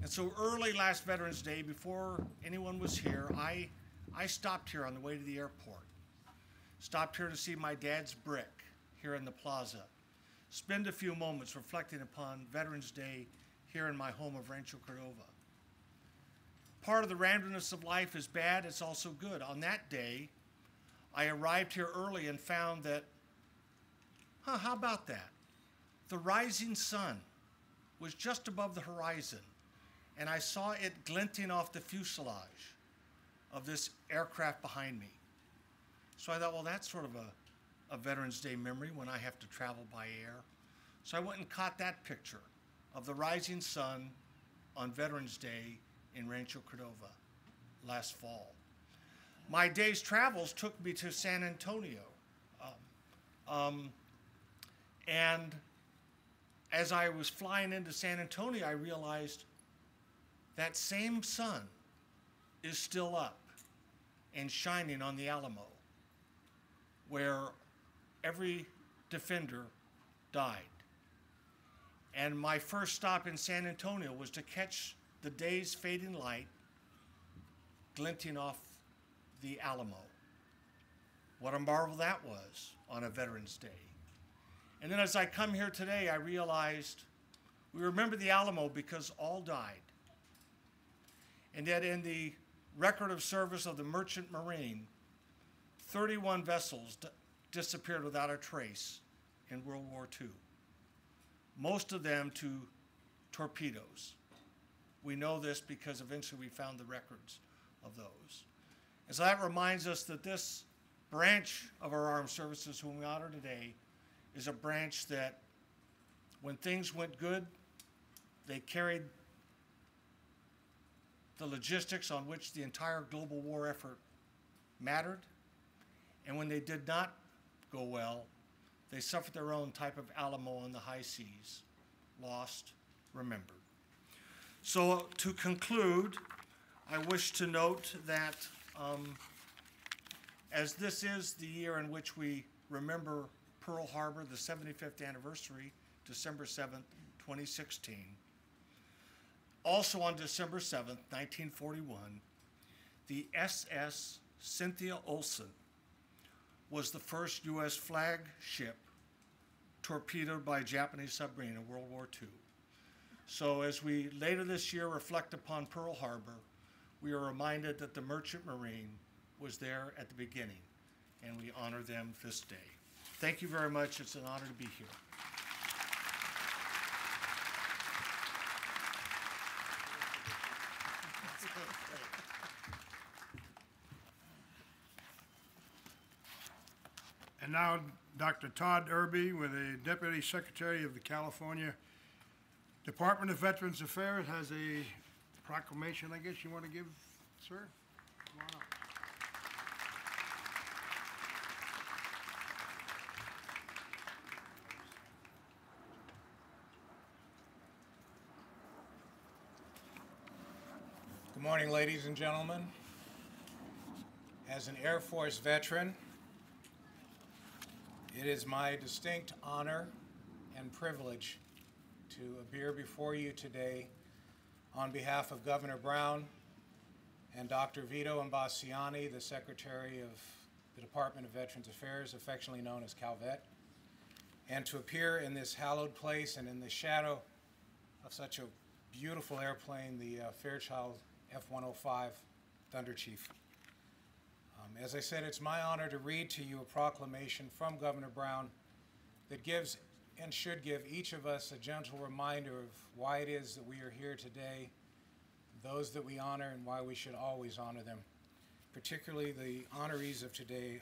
And so early last Veterans Day, before anyone was here, I, I stopped here on the way to the airport. Stopped here to see my dad's brick here in the plaza. Spend a few moments reflecting upon Veterans Day here in my home of Rancho Cordova. Part of the randomness of life is bad, it's also good. On that day, I arrived here early and found that, huh, how about that? The rising sun was just above the horizon, and I saw it glinting off the fuselage of this aircraft behind me. So I thought, well, that's sort of a, a Veterans Day memory when I have to travel by air. So I went and caught that picture of the rising sun on Veterans Day in Rancho Cordova last fall. My day's travels took me to San Antonio. Um, um, and as I was flying into San Antonio, I realized that same sun is still up and shining on the Alamo, where every defender died. And my first stop in San Antonio was to catch the day's fading light glinting off the Alamo. What a marvel that was on a Veterans Day. And then as I come here today, I realized we remember the Alamo because all died. And yet, in the record of service of the Merchant Marine, 31 vessels disappeared without a trace in World War II, most of them to torpedoes. We know this because eventually we found the records of those. And so that reminds us that this branch of our armed services, whom we honor today, is a branch that, when things went good, they carried the logistics on which the entire global war effort mattered. And when they did not go well, they suffered their own type of Alamo on the high seas, lost, remembered. So, to conclude, I wish to note that um, as this is the year in which we remember Pearl Harbor, the 75th anniversary, December 7th, 2016. Also on December 7th, 1941, the SS Cynthia Olson was the first U.S. flagship torpedoed by a Japanese submarine in World War II. So as we later this year reflect upon Pearl Harbor, we are reminded that the Merchant Marine was there at the beginning, and we honor them this day. Thank you very much. It's an honor to be here. And now, Dr. Todd Irby, with the Deputy Secretary of the California Department of Veterans Affairs, has a proclamation, I guess you want to give, sir? Good morning, ladies and gentlemen. As an Air Force veteran, it is my distinct honor and privilege to appear before you today on behalf of Governor Brown and Dr. Vito Imbasciani, the Secretary of the Department of Veterans Affairs, affectionately known as CalVet, and to appear in this hallowed place and in the shadow of such a beautiful airplane, the uh, Fairchild F-105 Thunder Chief. Um, as I said, it's my honor to read to you a proclamation from Governor Brown that gives and should give each of us a gentle reminder of why it is that we are here today, those that we honor, and why we should always honor them, particularly the honorees of today,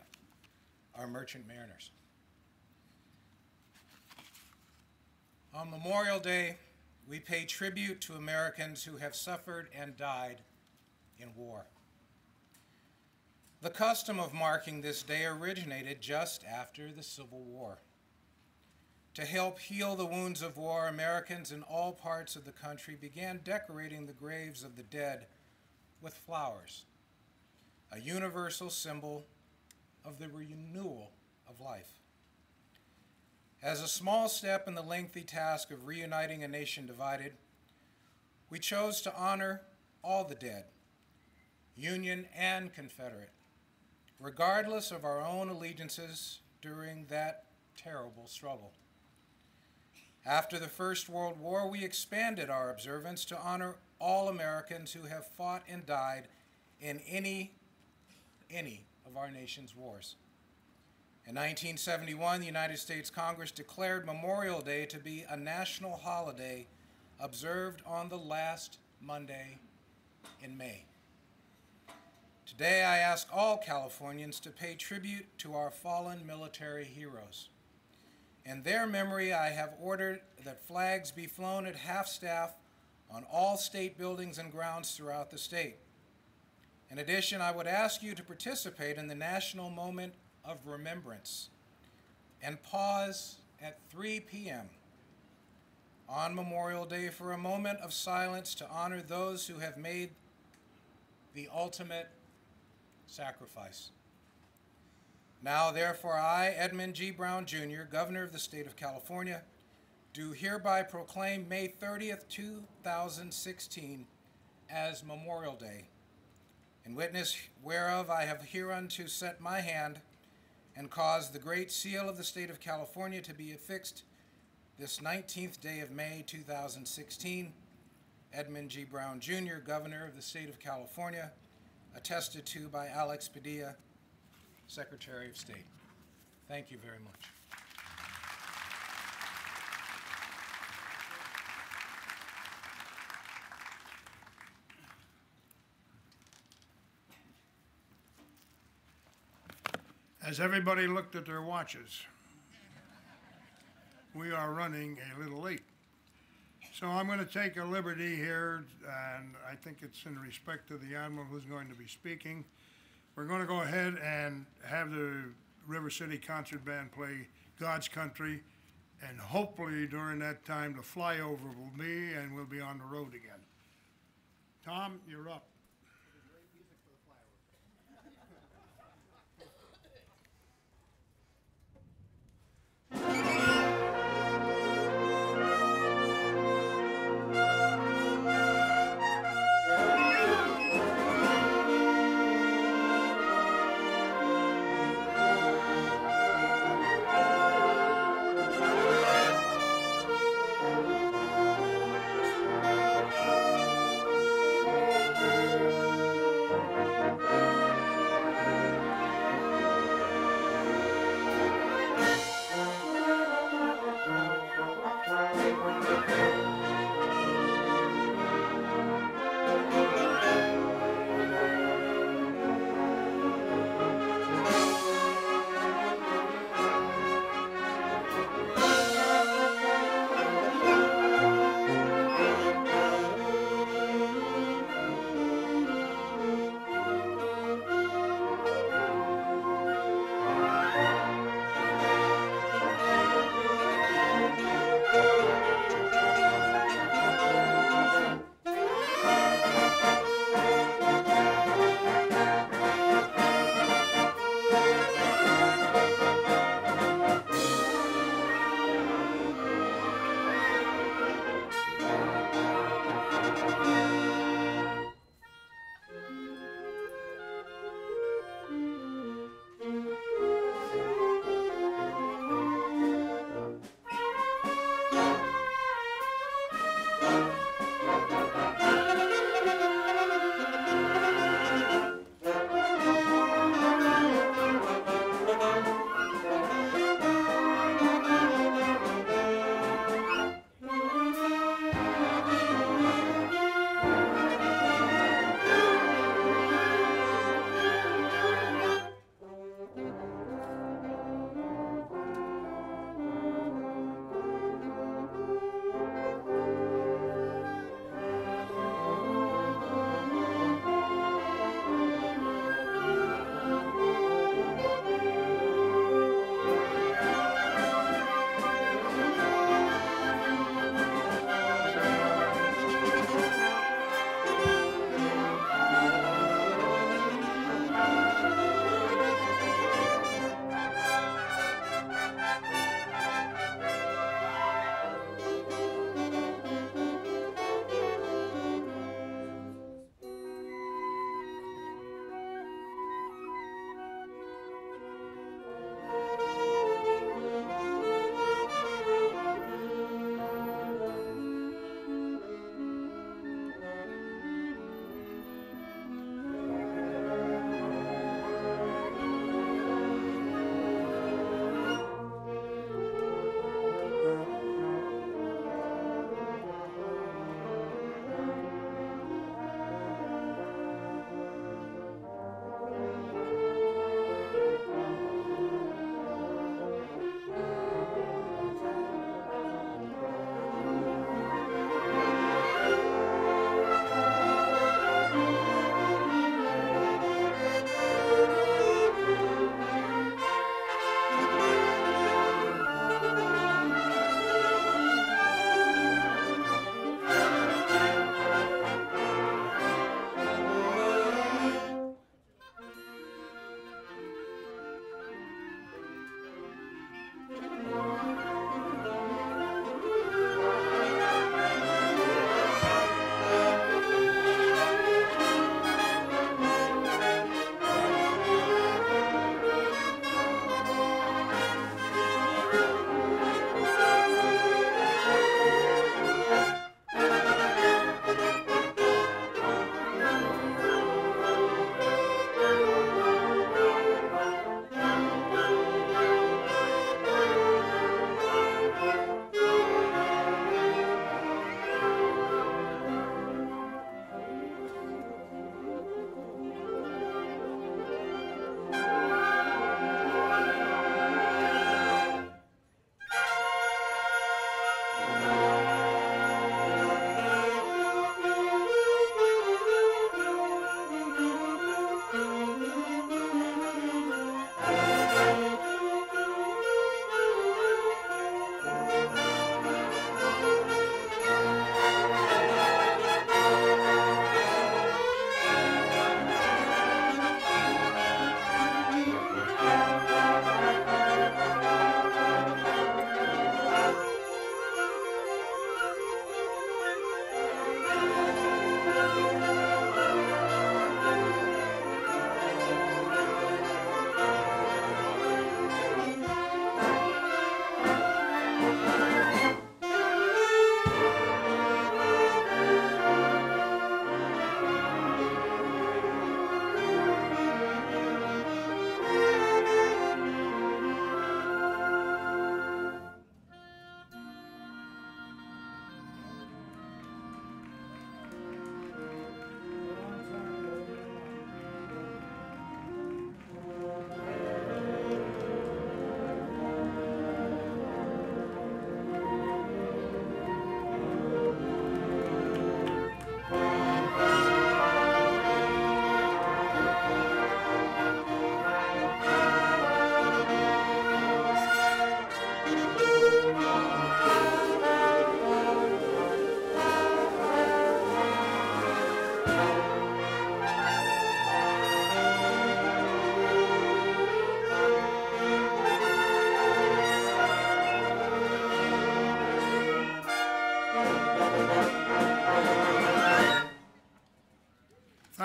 our merchant mariners. On Memorial Day, we pay tribute to Americans who have suffered and died in war. The custom of marking this day originated just after the Civil War. To help heal the wounds of war, Americans in all parts of the country began decorating the graves of the dead with flowers, a universal symbol of the renewal of life. As a small step in the lengthy task of reuniting a nation divided, we chose to honor all the dead, Union and Confederate, regardless of our own allegiances during that terrible struggle. After the First World War, we expanded our observance to honor all Americans who have fought and died in any, any of our nation's wars. In 1971, the United States Congress declared Memorial Day to be a national holiday observed on the last Monday in May. Today, I ask all Californians to pay tribute to our fallen military heroes. In their memory, I have ordered that flags be flown at half staff on all state buildings and grounds throughout the state. In addition, I would ask you to participate in the National Moment of Remembrance and pause at 3 p.m. on Memorial Day for a moment of silence to honor those who have made the ultimate sacrifice. Now, therefore, I, Edmund G. Brown Jr., Governor of the State of California, do hereby proclaim May 30th, 2016 as Memorial Day, in witness whereof I have hereunto set my hand and caused the great seal of the State of California to be affixed this 19th day of May 2016. Edmund G. Brown Jr., Governor of the State of California, attested to by Alex Padilla, Secretary of State. Thank you very much. As everybody looked at their watches, we are running a little late. So I'm going to take a liberty here, and I think it's in respect to the Admiral who's going to be speaking. We're going to go ahead and have the River City Concert Band play God's Country, and hopefully during that time the flyover will be, and we'll be on the road again. Tom, you're up.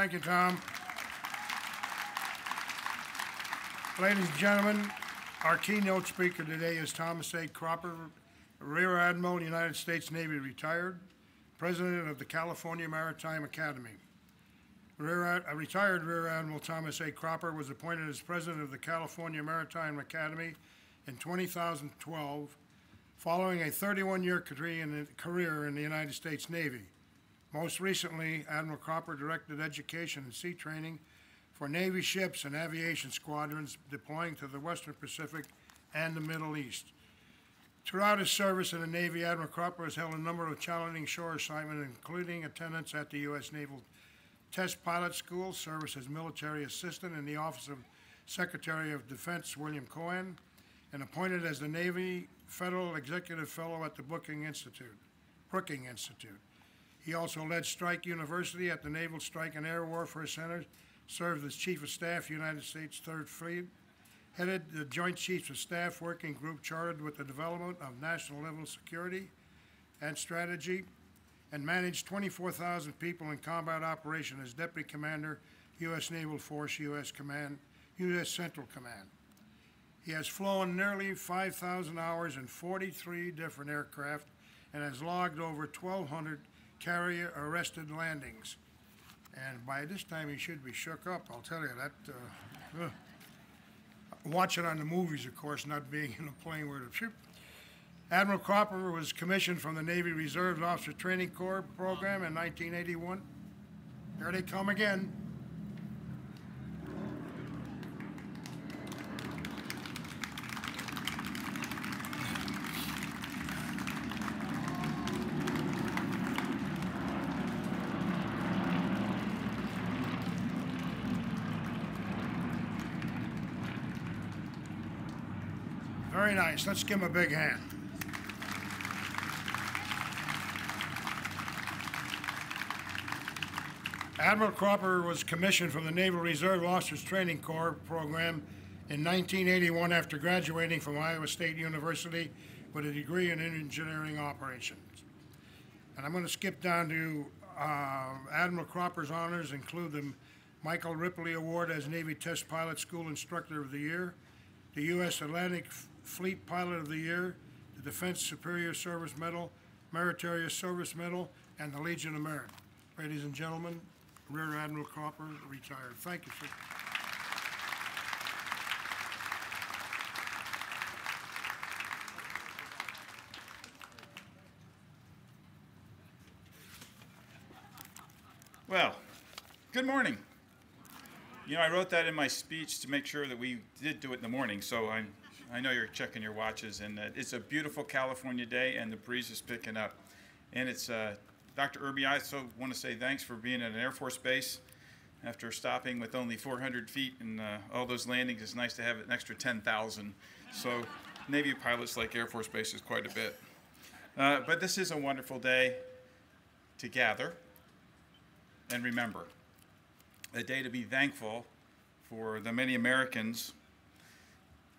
Thank you, Tom. Ladies and gentlemen, our keynote speaker today is Thomas A. Cropper, Rear Admiral, United States Navy retired, President of the California Maritime Academy. Rear retired Rear Admiral Thomas A. Cropper was appointed as President of the California Maritime Academy in 2012, following a 31-year career in the- career in the United States Navy. Most recently, Admiral Cropper directed education and sea training for Navy ships and aviation squadrons deploying to the Western Pacific and the Middle East. Throughout his service in the Navy, Admiral Cropper has held a number of challenging shore assignments, including attendance at the U.S. Naval Test Pilot School, service as military assistant in the Office of Secretary of Defense William Cohen, and appointed as the Navy Federal Executive Fellow at the Booking Institute, Brookings Institute. He also led Strike University at the Naval Strike and Air Warfare Center, served as Chief of Staff, United States Third Fleet, headed the Joint Chiefs of Staff Working Group chartered with the development of national level security and strategy, and managed 24,000 people in combat operation as Deputy Commander, U.S. Naval Force, U.S. Command, U.S. Central Command. He has flown nearly 5,000 hours in 43 different aircraft and has logged over 1,200 carrier arrested landings. And by this time, he should be shook up, I'll tell you, that, uh, ugh. Watch it on the movies, of course, not being in a plane where the ship. Admiral Cropper was commissioned from the Navy Reserve Officer Training Corps program in 1981. Here they come again. Very nice. Let's give him a big hand. Admiral Cropper was commissioned from the Naval Reserve Officers Training Corps program in 1981 after graduating from Iowa State University with a degree in engineering operations. And I'm going to skip down to uh, Admiral Cropper's honors include the Michael Ripley Award as Navy Test Pilot School Instructor of the Year, the U.S. Atlantic Fleet Pilot of the Year, the Defense Superior Service Medal, Meritorious Service Medal, and the Legion of Merit. Ladies and gentlemen, Rear Admiral Cropper, retired. Thank you, sir. Well, good morning. You know, I wrote that in my speech to make sure that we did do it in the morning, so I'm, I know you're checking your watches, and uh, it's a beautiful California day, and the breeze is picking up. And it's, uh, Dr. Irby, I also want to say thanks for being at an Air Force base. After stopping with only 400 feet and uh, all those landings, it's nice to have an extra 10,000. So Navy pilots like Air Force bases quite a bit. Uh, but this is a wonderful day to gather and remember. A day to be thankful for the many Americans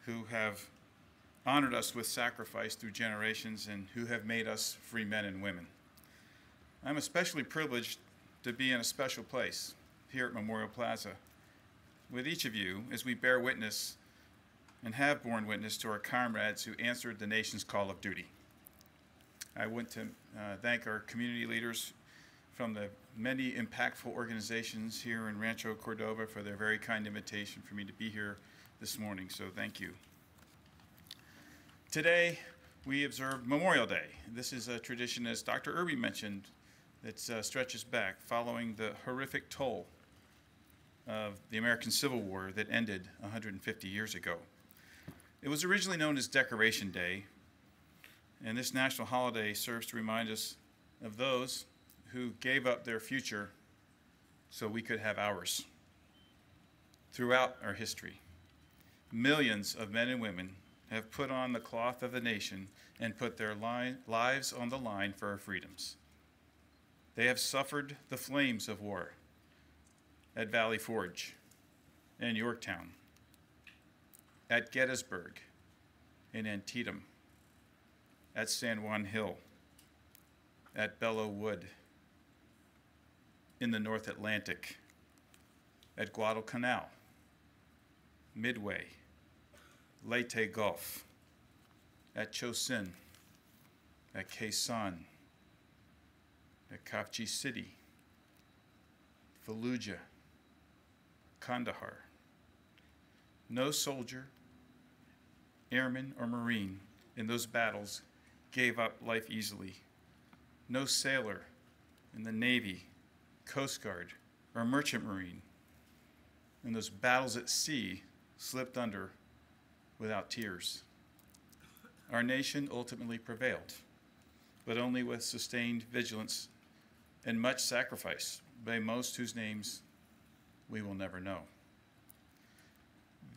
who have honored us with sacrifice through generations and who have made us free men and women. I'm especially privileged to be in a special place here at Memorial Plaza with each of you as we bear witness and have borne witness to our comrades who answered the nation's call of duty. I want to uh, thank our community leaders from the many impactful organizations here in Rancho Cordova for their very kind invitation for me to be here this morning, so thank you. Today, we observe Memorial Day. This is a tradition, as Dr. Irby mentioned, that uh, stretches back following the horrific toll of the American Civil War that ended 150 years ago. It was originally known as Decoration Day, and this national holiday serves to remind us of those who gave up their future so we could have ours. Throughout our history, millions of men and women have put on the cloth of the nation and put their li- lives on the line for our freedoms. They have suffered the flames of war at Valley Forge and Yorktown, at Gettysburg, in Antietam, at San Juan Hill, at Belleau Wood, in the North Atlantic, at Guadalcanal, Midway, Leyte Gulf, at Chosin, at Khe Sanh, at Khafji City, Fallujah, Kandahar. No soldier, airman, or marine in those battles gave up life easily. No sailor in the Navy, Coast Guard, or Merchant Marine in those battles at sea slipped under without tears. Our nation ultimately prevailed, but only with sustained vigilance and much sacrifice by most whose names we will never know.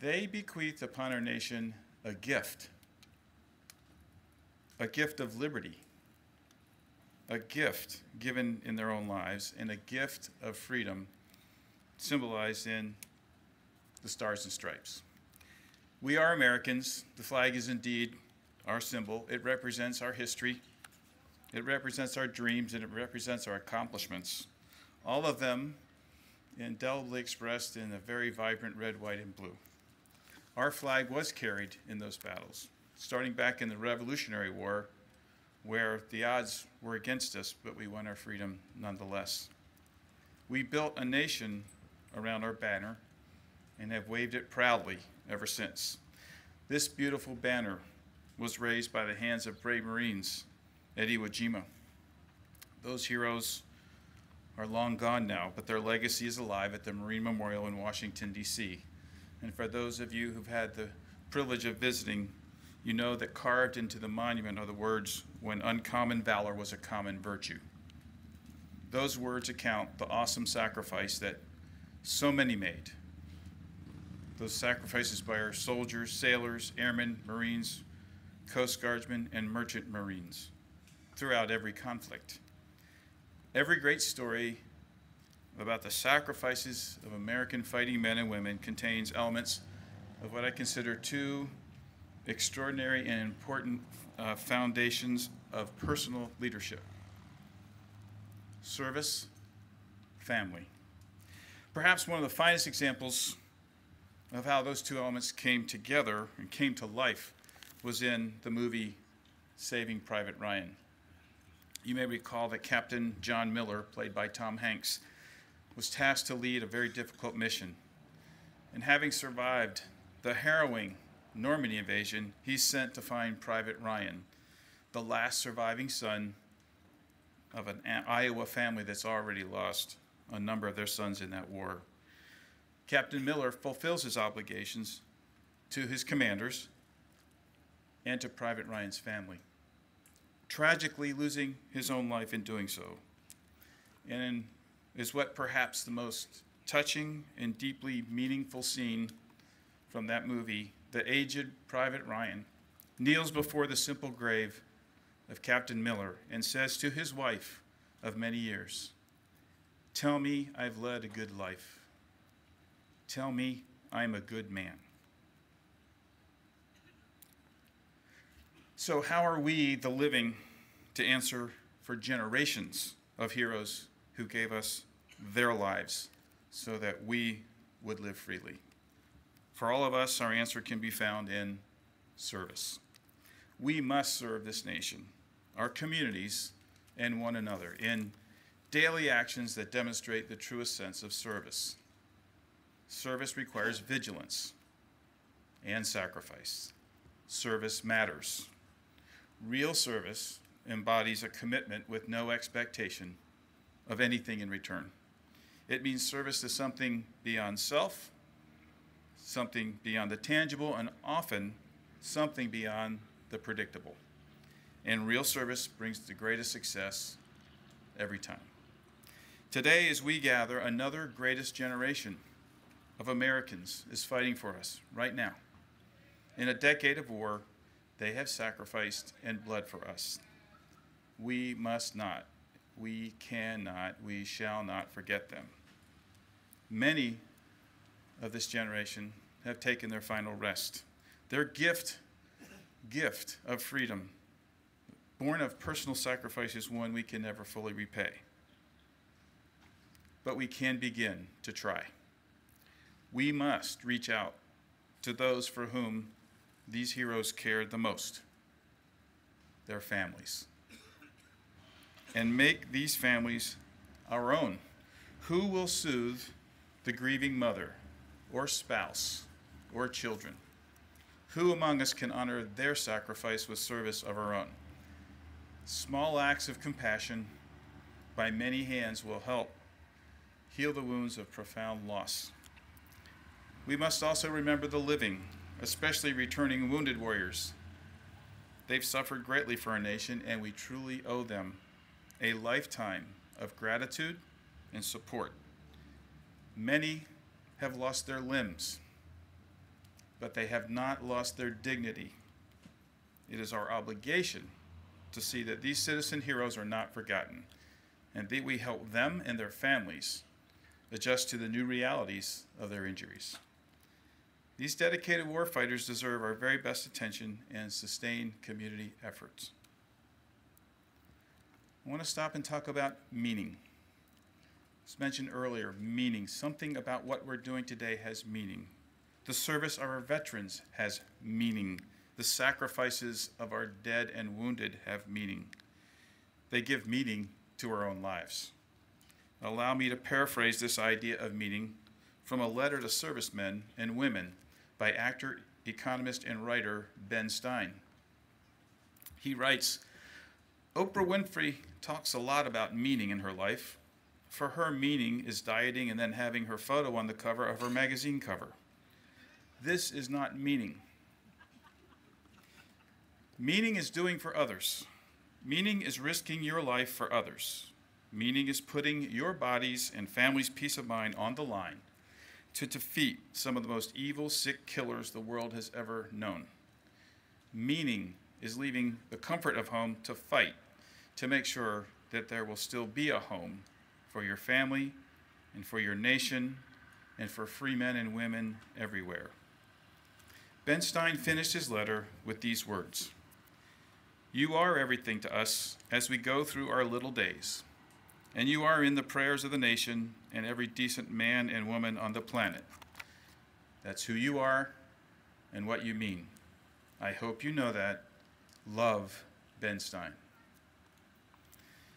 They bequeathed upon our nation a gift, a gift of liberty, a gift given in their own lives, and a gift of freedom symbolized in the stars and stripes. We are Americans. The flag is indeed our symbol. It represents our history, it represents our dreams, and it represents our accomplishments. All of them indelibly expressed in a very vibrant red, white, and blue. Our flag was carried in those battles, starting back in the Revolutionary War, where the odds were against us, but we won our freedom nonetheless. We built a nation around our banner and have waved it proudly ever since. This beautiful banner was raised by the hands of brave Marines at Iwo Jima. Those heroes are long gone now, but their legacy is alive at the Marine Memorial in Washington, D.C. And for those of you who've had the privilege of visiting, you know that carved into the monument are the words, when uncommon valor was a common virtue. Those words account the awesome sacrifice that so many made. Those sacrifices by our soldiers, sailors, airmen, Marines, Coast Guardsmen, and merchant Marines throughout every conflict. Every great story about the sacrifices of American fighting men and women contains elements of what I consider two extraordinary and important uh, foundations of personal leadership service, family. Perhaps one of the finest examples of how those two elements came together and came to life was in the movie Saving Private Ryan. You may recall that Captain John Miller, played by Tom Hanks, was tasked to lead a very difficult mission. And having survived the harrowing Normandy invasion, he's sent to find Private Ryan, the last surviving son of an Iowa family that's already lost a number of their sons in that war. Captain Miller fulfills his obligations to his commanders and to Private Ryan's family, tragically losing his own life in doing so. And is what perhaps the most touching and deeply meaningful scene from that movie. The aged Private Ryan kneels before the simple grave of Captain Miller and says to his wife of many years, Tell me I've led a good life. Tell me I'm a good man. So, how are we, the living, to answer for generations of heroes who gave us their lives so that we would live freely. For all of us, our answer can be found in service. We must serve this nation, our communities, and one another in daily actions that demonstrate the truest sense of service. Service requires vigilance and sacrifice. Service matters. Real service embodies a commitment with no expectation of anything in return. It means service to something beyond self, something beyond the tangible, and often something beyond the predictable. And real service brings the greatest success every time. Today, as we gather, another greatest generation of Americans is fighting for us right now. In a decade of war, they have sacrificed and bled for us. We must not, we cannot, we shall not forget them. Many of this generation have taken their final rest. Their gift, gift of freedom, born of personal sacrifice, is one we can never fully repay. But we can begin to try. We must reach out to those for whom these heroes cared the most their families. And make these families our own. Who will soothe the grieving mother or spouse or children? Who among us can honor their sacrifice with service of our own? Small acts of compassion by many hands will help heal the wounds of profound loss. We must also remember the living, especially returning wounded warriors. They've suffered greatly for our nation, and we truly owe them a lifetime of gratitude and support. Many have lost their limbs, but they have not lost their dignity. It is our obligation to see that these citizen heroes are not forgotten and that we help them and their families adjust to the new realities of their injuries. These dedicated warfighters deserve our very best attention and sustained community efforts. I want to stop and talk about meaning. As mentioned earlier, meaning. Something about what we're doing today has meaning. The service of our veterans has meaning. The sacrifices of our dead and wounded have meaning. They give meaning to our own lives. Allow me to paraphrase this idea of meaning from a letter to servicemen and women by actor, economist, and writer Ben Stein. He writes Oprah Winfrey talks a lot about meaning in her life. For her, meaning is dieting and then having her photo on the cover of her magazine cover. This is not meaning. Meaning is doing for others. Meaning is risking your life for others. Meaning is putting your body's and family's peace of mind on the line to defeat some of the most evil, sick killers the world has ever known. Meaning is leaving the comfort of home to fight to make sure that there will still be a home for your family and for your nation and for free men and women everywhere. Ben Stein finished his letter with these words You are everything to us as we go through our little days and you are in the prayers of the nation and every decent man and woman on the planet. That's who you are and what you mean. I hope you know that. Love, Ben Stein.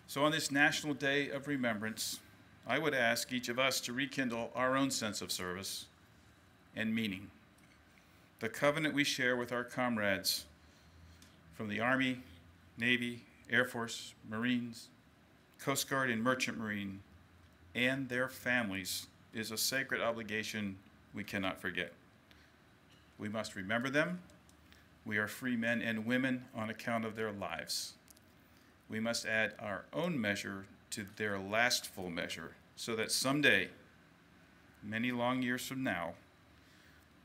So, on this National Day of Remembrance, I would ask each of us to rekindle our own sense of service and meaning. The covenant we share with our comrades from the Army, Navy, Air Force, Marines, Coast Guard, and Merchant Marine and their families is a sacred obligation we cannot forget. We must remember them. We are free men and women on account of their lives. We must add our own measure to their last full measure so that someday, many long years from now,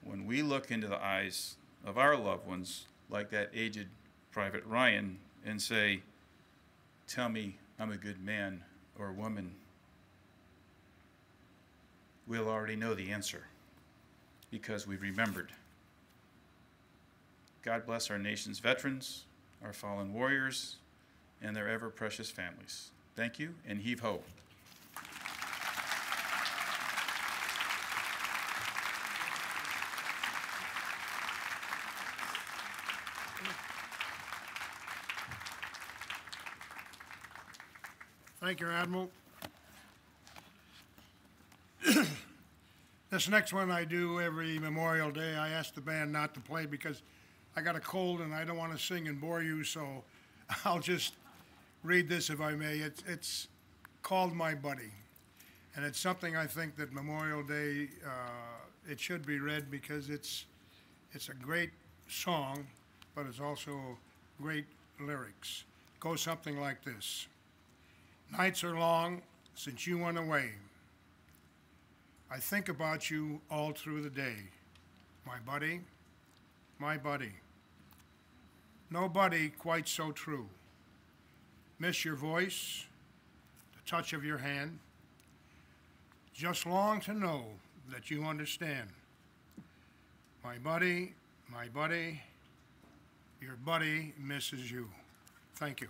when we look into the eyes of our loved ones, like that aged Private Ryan, and say, Tell me I'm a good man or woman, we'll already know the answer because we've remembered. God bless our nation's veterans, our fallen warriors, and their ever precious families. Thank you and heave ho. Thank you, Admiral. This next one I do every Memorial Day. I ask the band not to play because I got a cold and I don't want to sing and bore you, so I'll just read this if I may. It's, it's called My Buddy. And it's something I think that Memorial Day, uh, it should be read because it's, it's a great song, but it's also great lyrics. It goes something like this. Nights are long since you went away. I think about you all through the day. My buddy, my buddy. Nobody quite so true. Miss your voice, the touch of your hand. Just long to know that you understand. My buddy, my buddy, your buddy misses you. Thank you.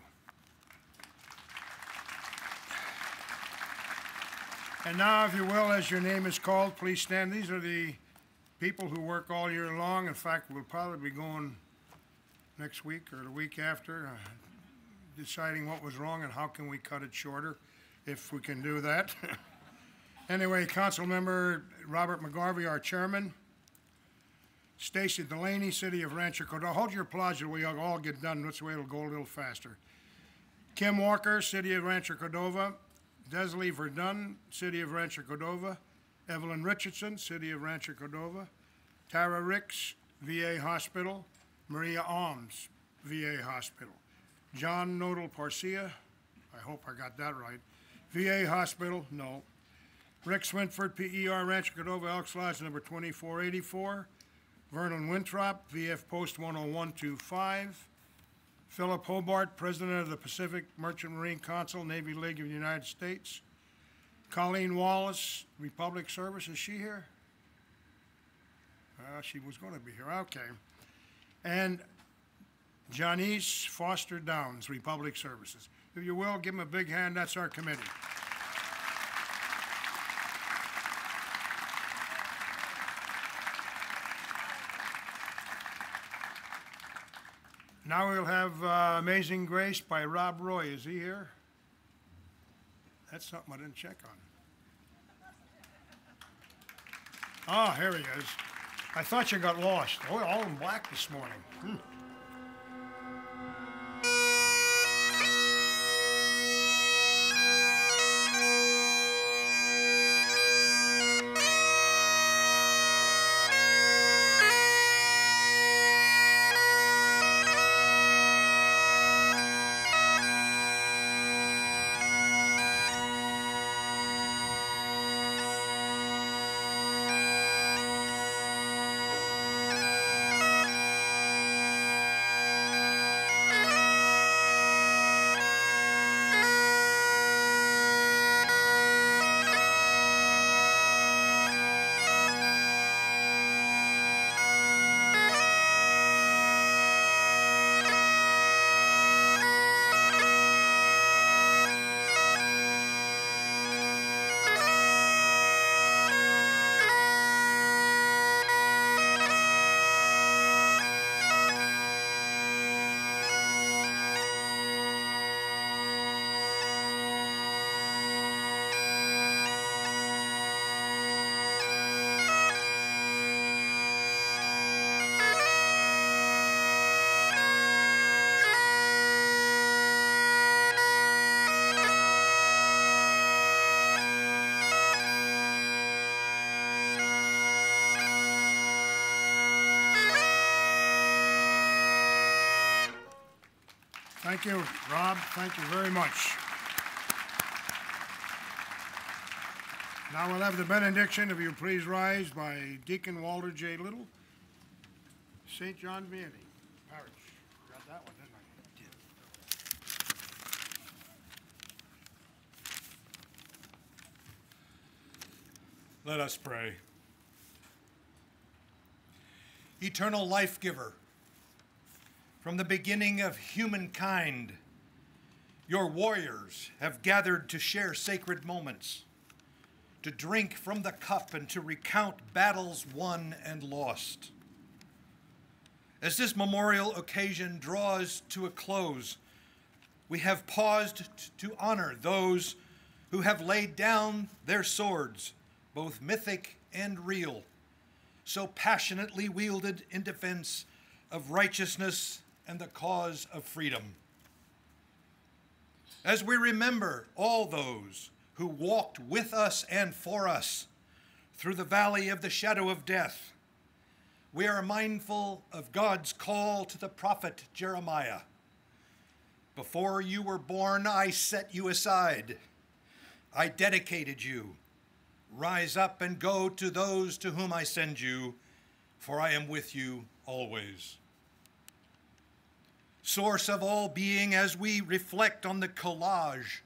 And now, if you will, as your name is called, please stand. These are the people who work all year long. In fact, we'll probably be going next week or the week after, uh, deciding what was wrong and how can we cut it shorter, if we can do that. Anyway, Council Member Robert McGarvey, our chairman. Stacy Delaney, City of Rancho Cordova. Hold your applause we all get done. This way it'll go a little faster. Kim Walker, City of Rancho Cordova. Desley Verdun, City of Rancho Cordova. Evelyn Richardson, City of Rancho Cordova. Tara Ricks, VA Hospital. Maria Alms, VA Hospital. John Nodal Parcia, I hope I got that right. VA Hospital, no. Rick Swinford, PER Rancho Cordova, Elks Lodge, number 2484. Vernon Winthrop, VF Post 10125. Philip Hobart, President of the Pacific Merchant Marine Council, Navy League of the United States. Colleen Wallace, Republic Service, is she here? Uh, she was going to be here, okay. And Janice Foster Downs, Republic Services. If you will, give them a big hand, that's our committee. Now we'll have uh, Amazing Grace by Rob Roy. Is he here? That's something I didn't check on. Ah, here he is. I thought you got lost. Oh, all in black this morning. Hmm. Thank you, Rob. Thank you very much. Now we'll have the benediction, if you please rise, by Deacon Walter J. Little, St. John Vianney Parish. Got that one, didn't I? Let us pray. Eternal life giver, from the beginning of humankind, your warriors have gathered to share sacred moments, to drink from the cup and to recount battles won and lost. As this memorial occasion draws to a close, we have paused to honor those who have laid down their swords, both mythic and real, so passionately wielded in defense of righteousness and the cause of freedom. As we remember all those who walked with us and for us through the valley of the shadow of death, we are mindful of God's call to the prophet Jeremiah. Before you were born, I set you aside. I dedicated you. Rise up and go to those to whom I send you, for I am with you always. Source of all being, as we reflect on the collage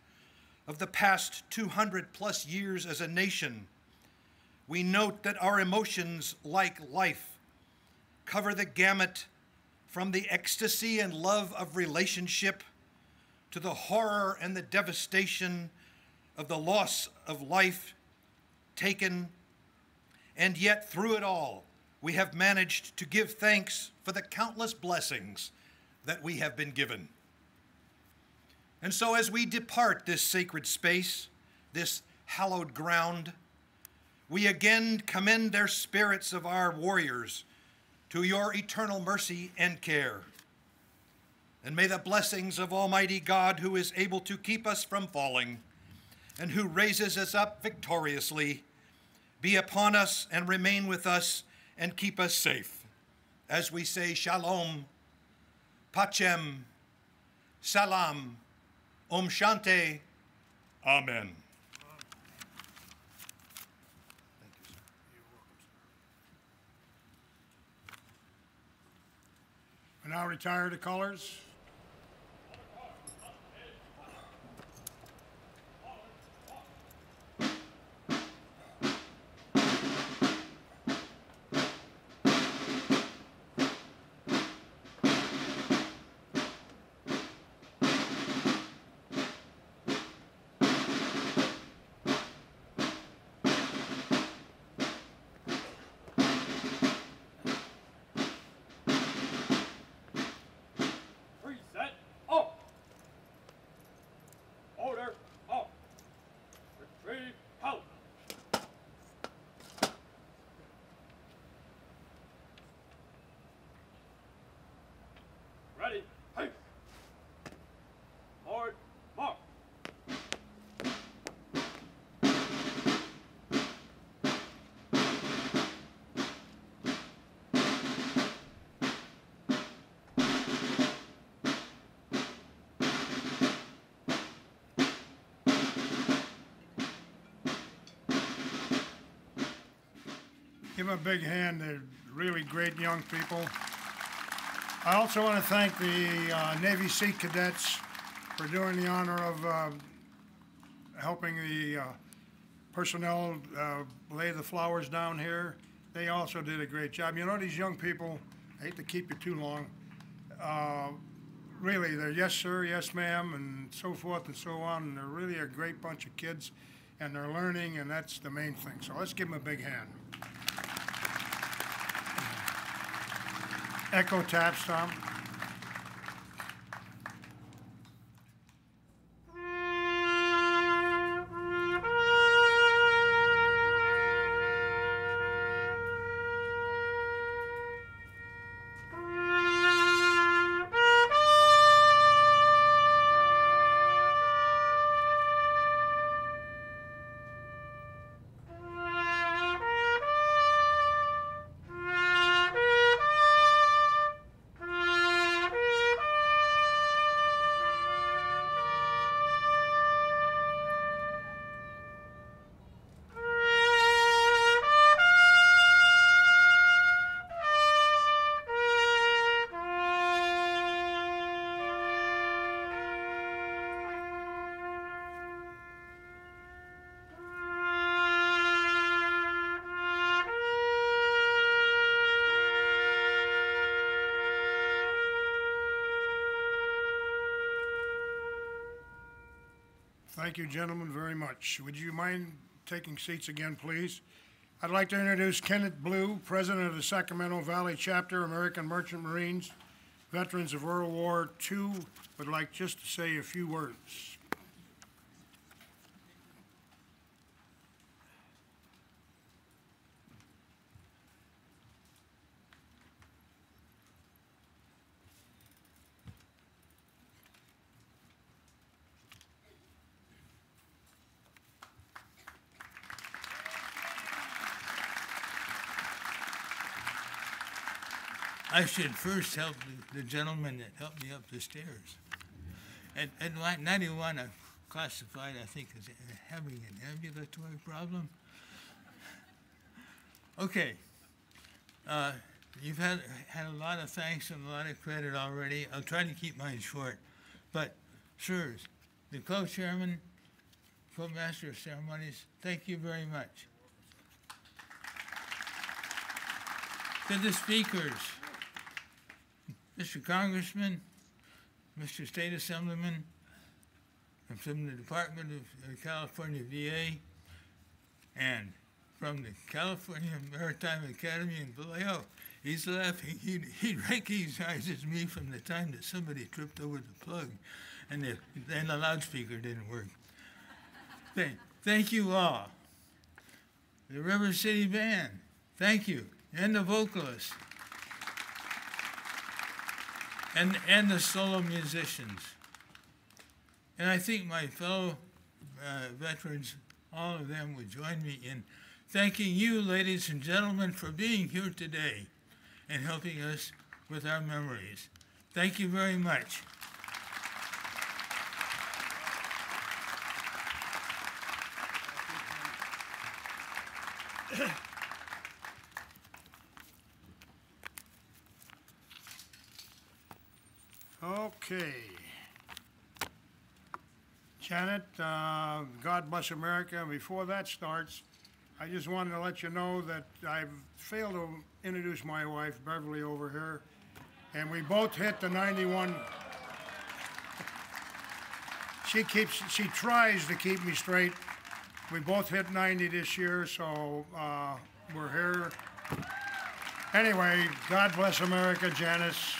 of the past 200 plus years as a nation, we note that our emotions, like life, cover the gamut from the ecstasy and love of relationship to the horror and the devastation of the loss of life taken, and yet through it all, we have managed to give thanks for the countless blessings that we have been given. And so, as we depart this sacred space, this hallowed ground, we again commend their spirits of our warriors to your eternal mercy and care. And may the blessings of Almighty God, who is able to keep us from falling and who raises us up victoriously, be upon us and remain with us and keep us safe. As we say, Shalom, Pacem, Salam, Om Shanti, Amen. We now retire to colors. Give them a big hand. They're really great young people. I also want to thank the uh, Navy Sea cadets for doing the honor of uh, helping the uh, personnel uh, lay the flowers down here. They also did a great job. You know, these young people, I hate to keep you too long, uh, really, they're yes, sir, yes, ma'am, and so forth and so on. And they're really a great bunch of kids, and they're learning, and that's the main thing. So let's give them a big hand. Echo taps, Tom. Thank you, gentlemen, very much. Would you mind taking seats again, please? I'd like to introduce Kenneth Blue, President of the Sacramento Valley Chapter, American Merchant Marines, veterans of World War II, would like just to say a few words. Should first help the, the gentleman that helped me up the stairs. At, 91, I'm classified, I think, as having an ambulatory problem. Okay. Uh, you've had, had a lot of thanks and a lot of credit already. I'll try to keep mine short. But, sirs, the co-chairman, co-master of ceremonies, thank you very much. To the speakers, Mr. Congressman, Mr. State Assemblyman, I'm from the Department of California VA, and from the California Maritime Academy in Vallejo. He's laughing. He, he recognizes me from the time that somebody tripped over the plug and the, and the loudspeaker didn't work. Thank, thank you all. The River City Band, thank you. And the vocalists. And, and the solo musicians. And I think my fellow uh, veterans, all of them would join me in thanking you, ladies and gentlemen, for being here today and helping us with our memories. Thank you very much. Okay. Janet, uh, God bless America. Before that starts, I just wanted to let you know that I've failed to introduce my wife, Beverly, over here. And we both hit the 91. She keeps, she tries to keep me straight. We both hit 90 this year, so uh, we're here. Anyway, God bless America, Janice.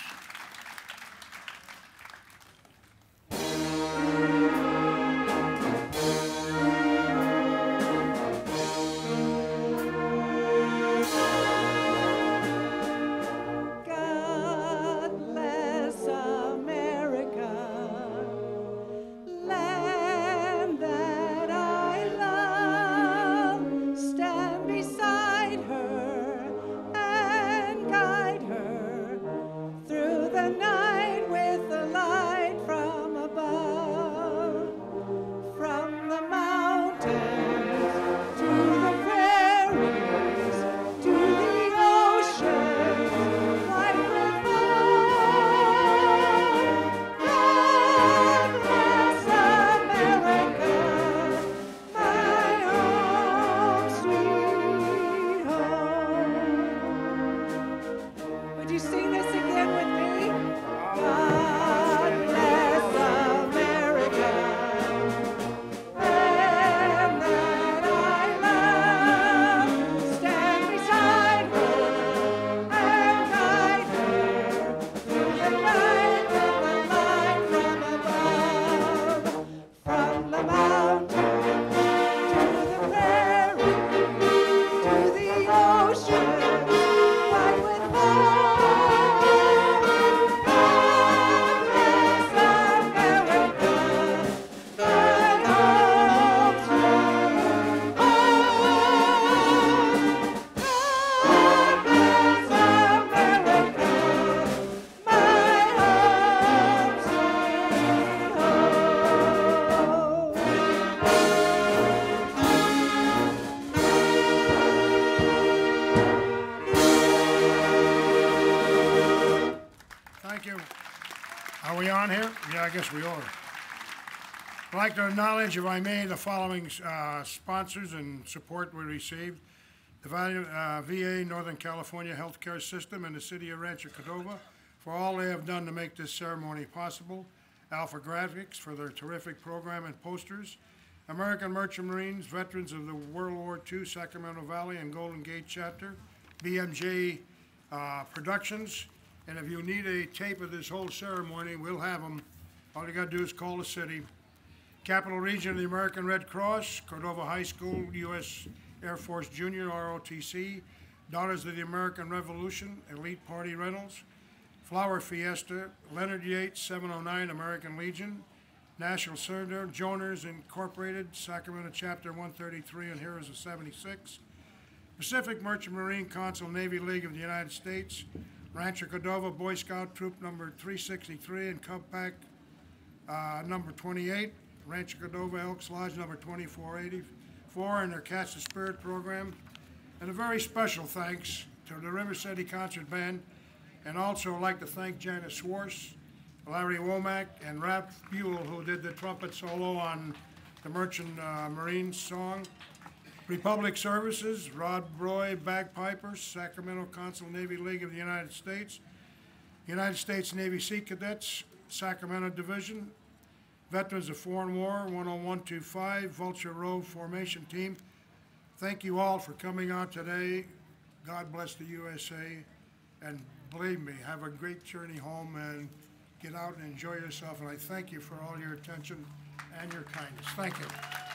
Acknowledge, if I may, the following uh, sponsors and support we received. The uh, VA Northern California Healthcare System and the City of Rancho Cordova for all they have done to make this ceremony possible. AlphaGraphics for their terrific program and posters. American Merchant Marines, veterans of the World War II Sacramento Valley and Golden Gate Chapter. BMJ uh, Productions. And if you need a tape of this whole ceremony, we'll have them. All you gotta do is call the city. Capital Region of the American Red Cross, Cordova High School, U.S. Air Force Junior, ROTC, Daughters of the American Revolution, Elite Party Rentals, Flower Fiesta, Leonard Yates, 709 American Legion, National Center, Joners Incorporated, Sacramento Chapter 133 and Heroes of 76, Pacific Merchant Marine Council Navy League of the United States, Rancho Cordova Boy Scout Troop Number 363 and Cub Pack uh, number 28, Rancho Cordova Elks Lodge number 2484, and their Catch the Spirit program. And a very special thanks to the River City Concert Band, and also I'd like to thank Janice Schwartz, Larry Womack, and Ralph Buell, who did the trumpet solo on the Merchant uh, Marines song. Republic Services, Rob Roy Bagpipers, Sacramento Council Navy League of the United States, United States Navy Sea Cadets, Sacramento Division, Veterans of Foreign War, 10125, Vulture Row Formation Team, Thank you all for coming out today. God bless the USA. And believe me, have a great journey home and get out and enjoy yourself. And I thank you for all your attention and your kindness. Thank you. Thank you.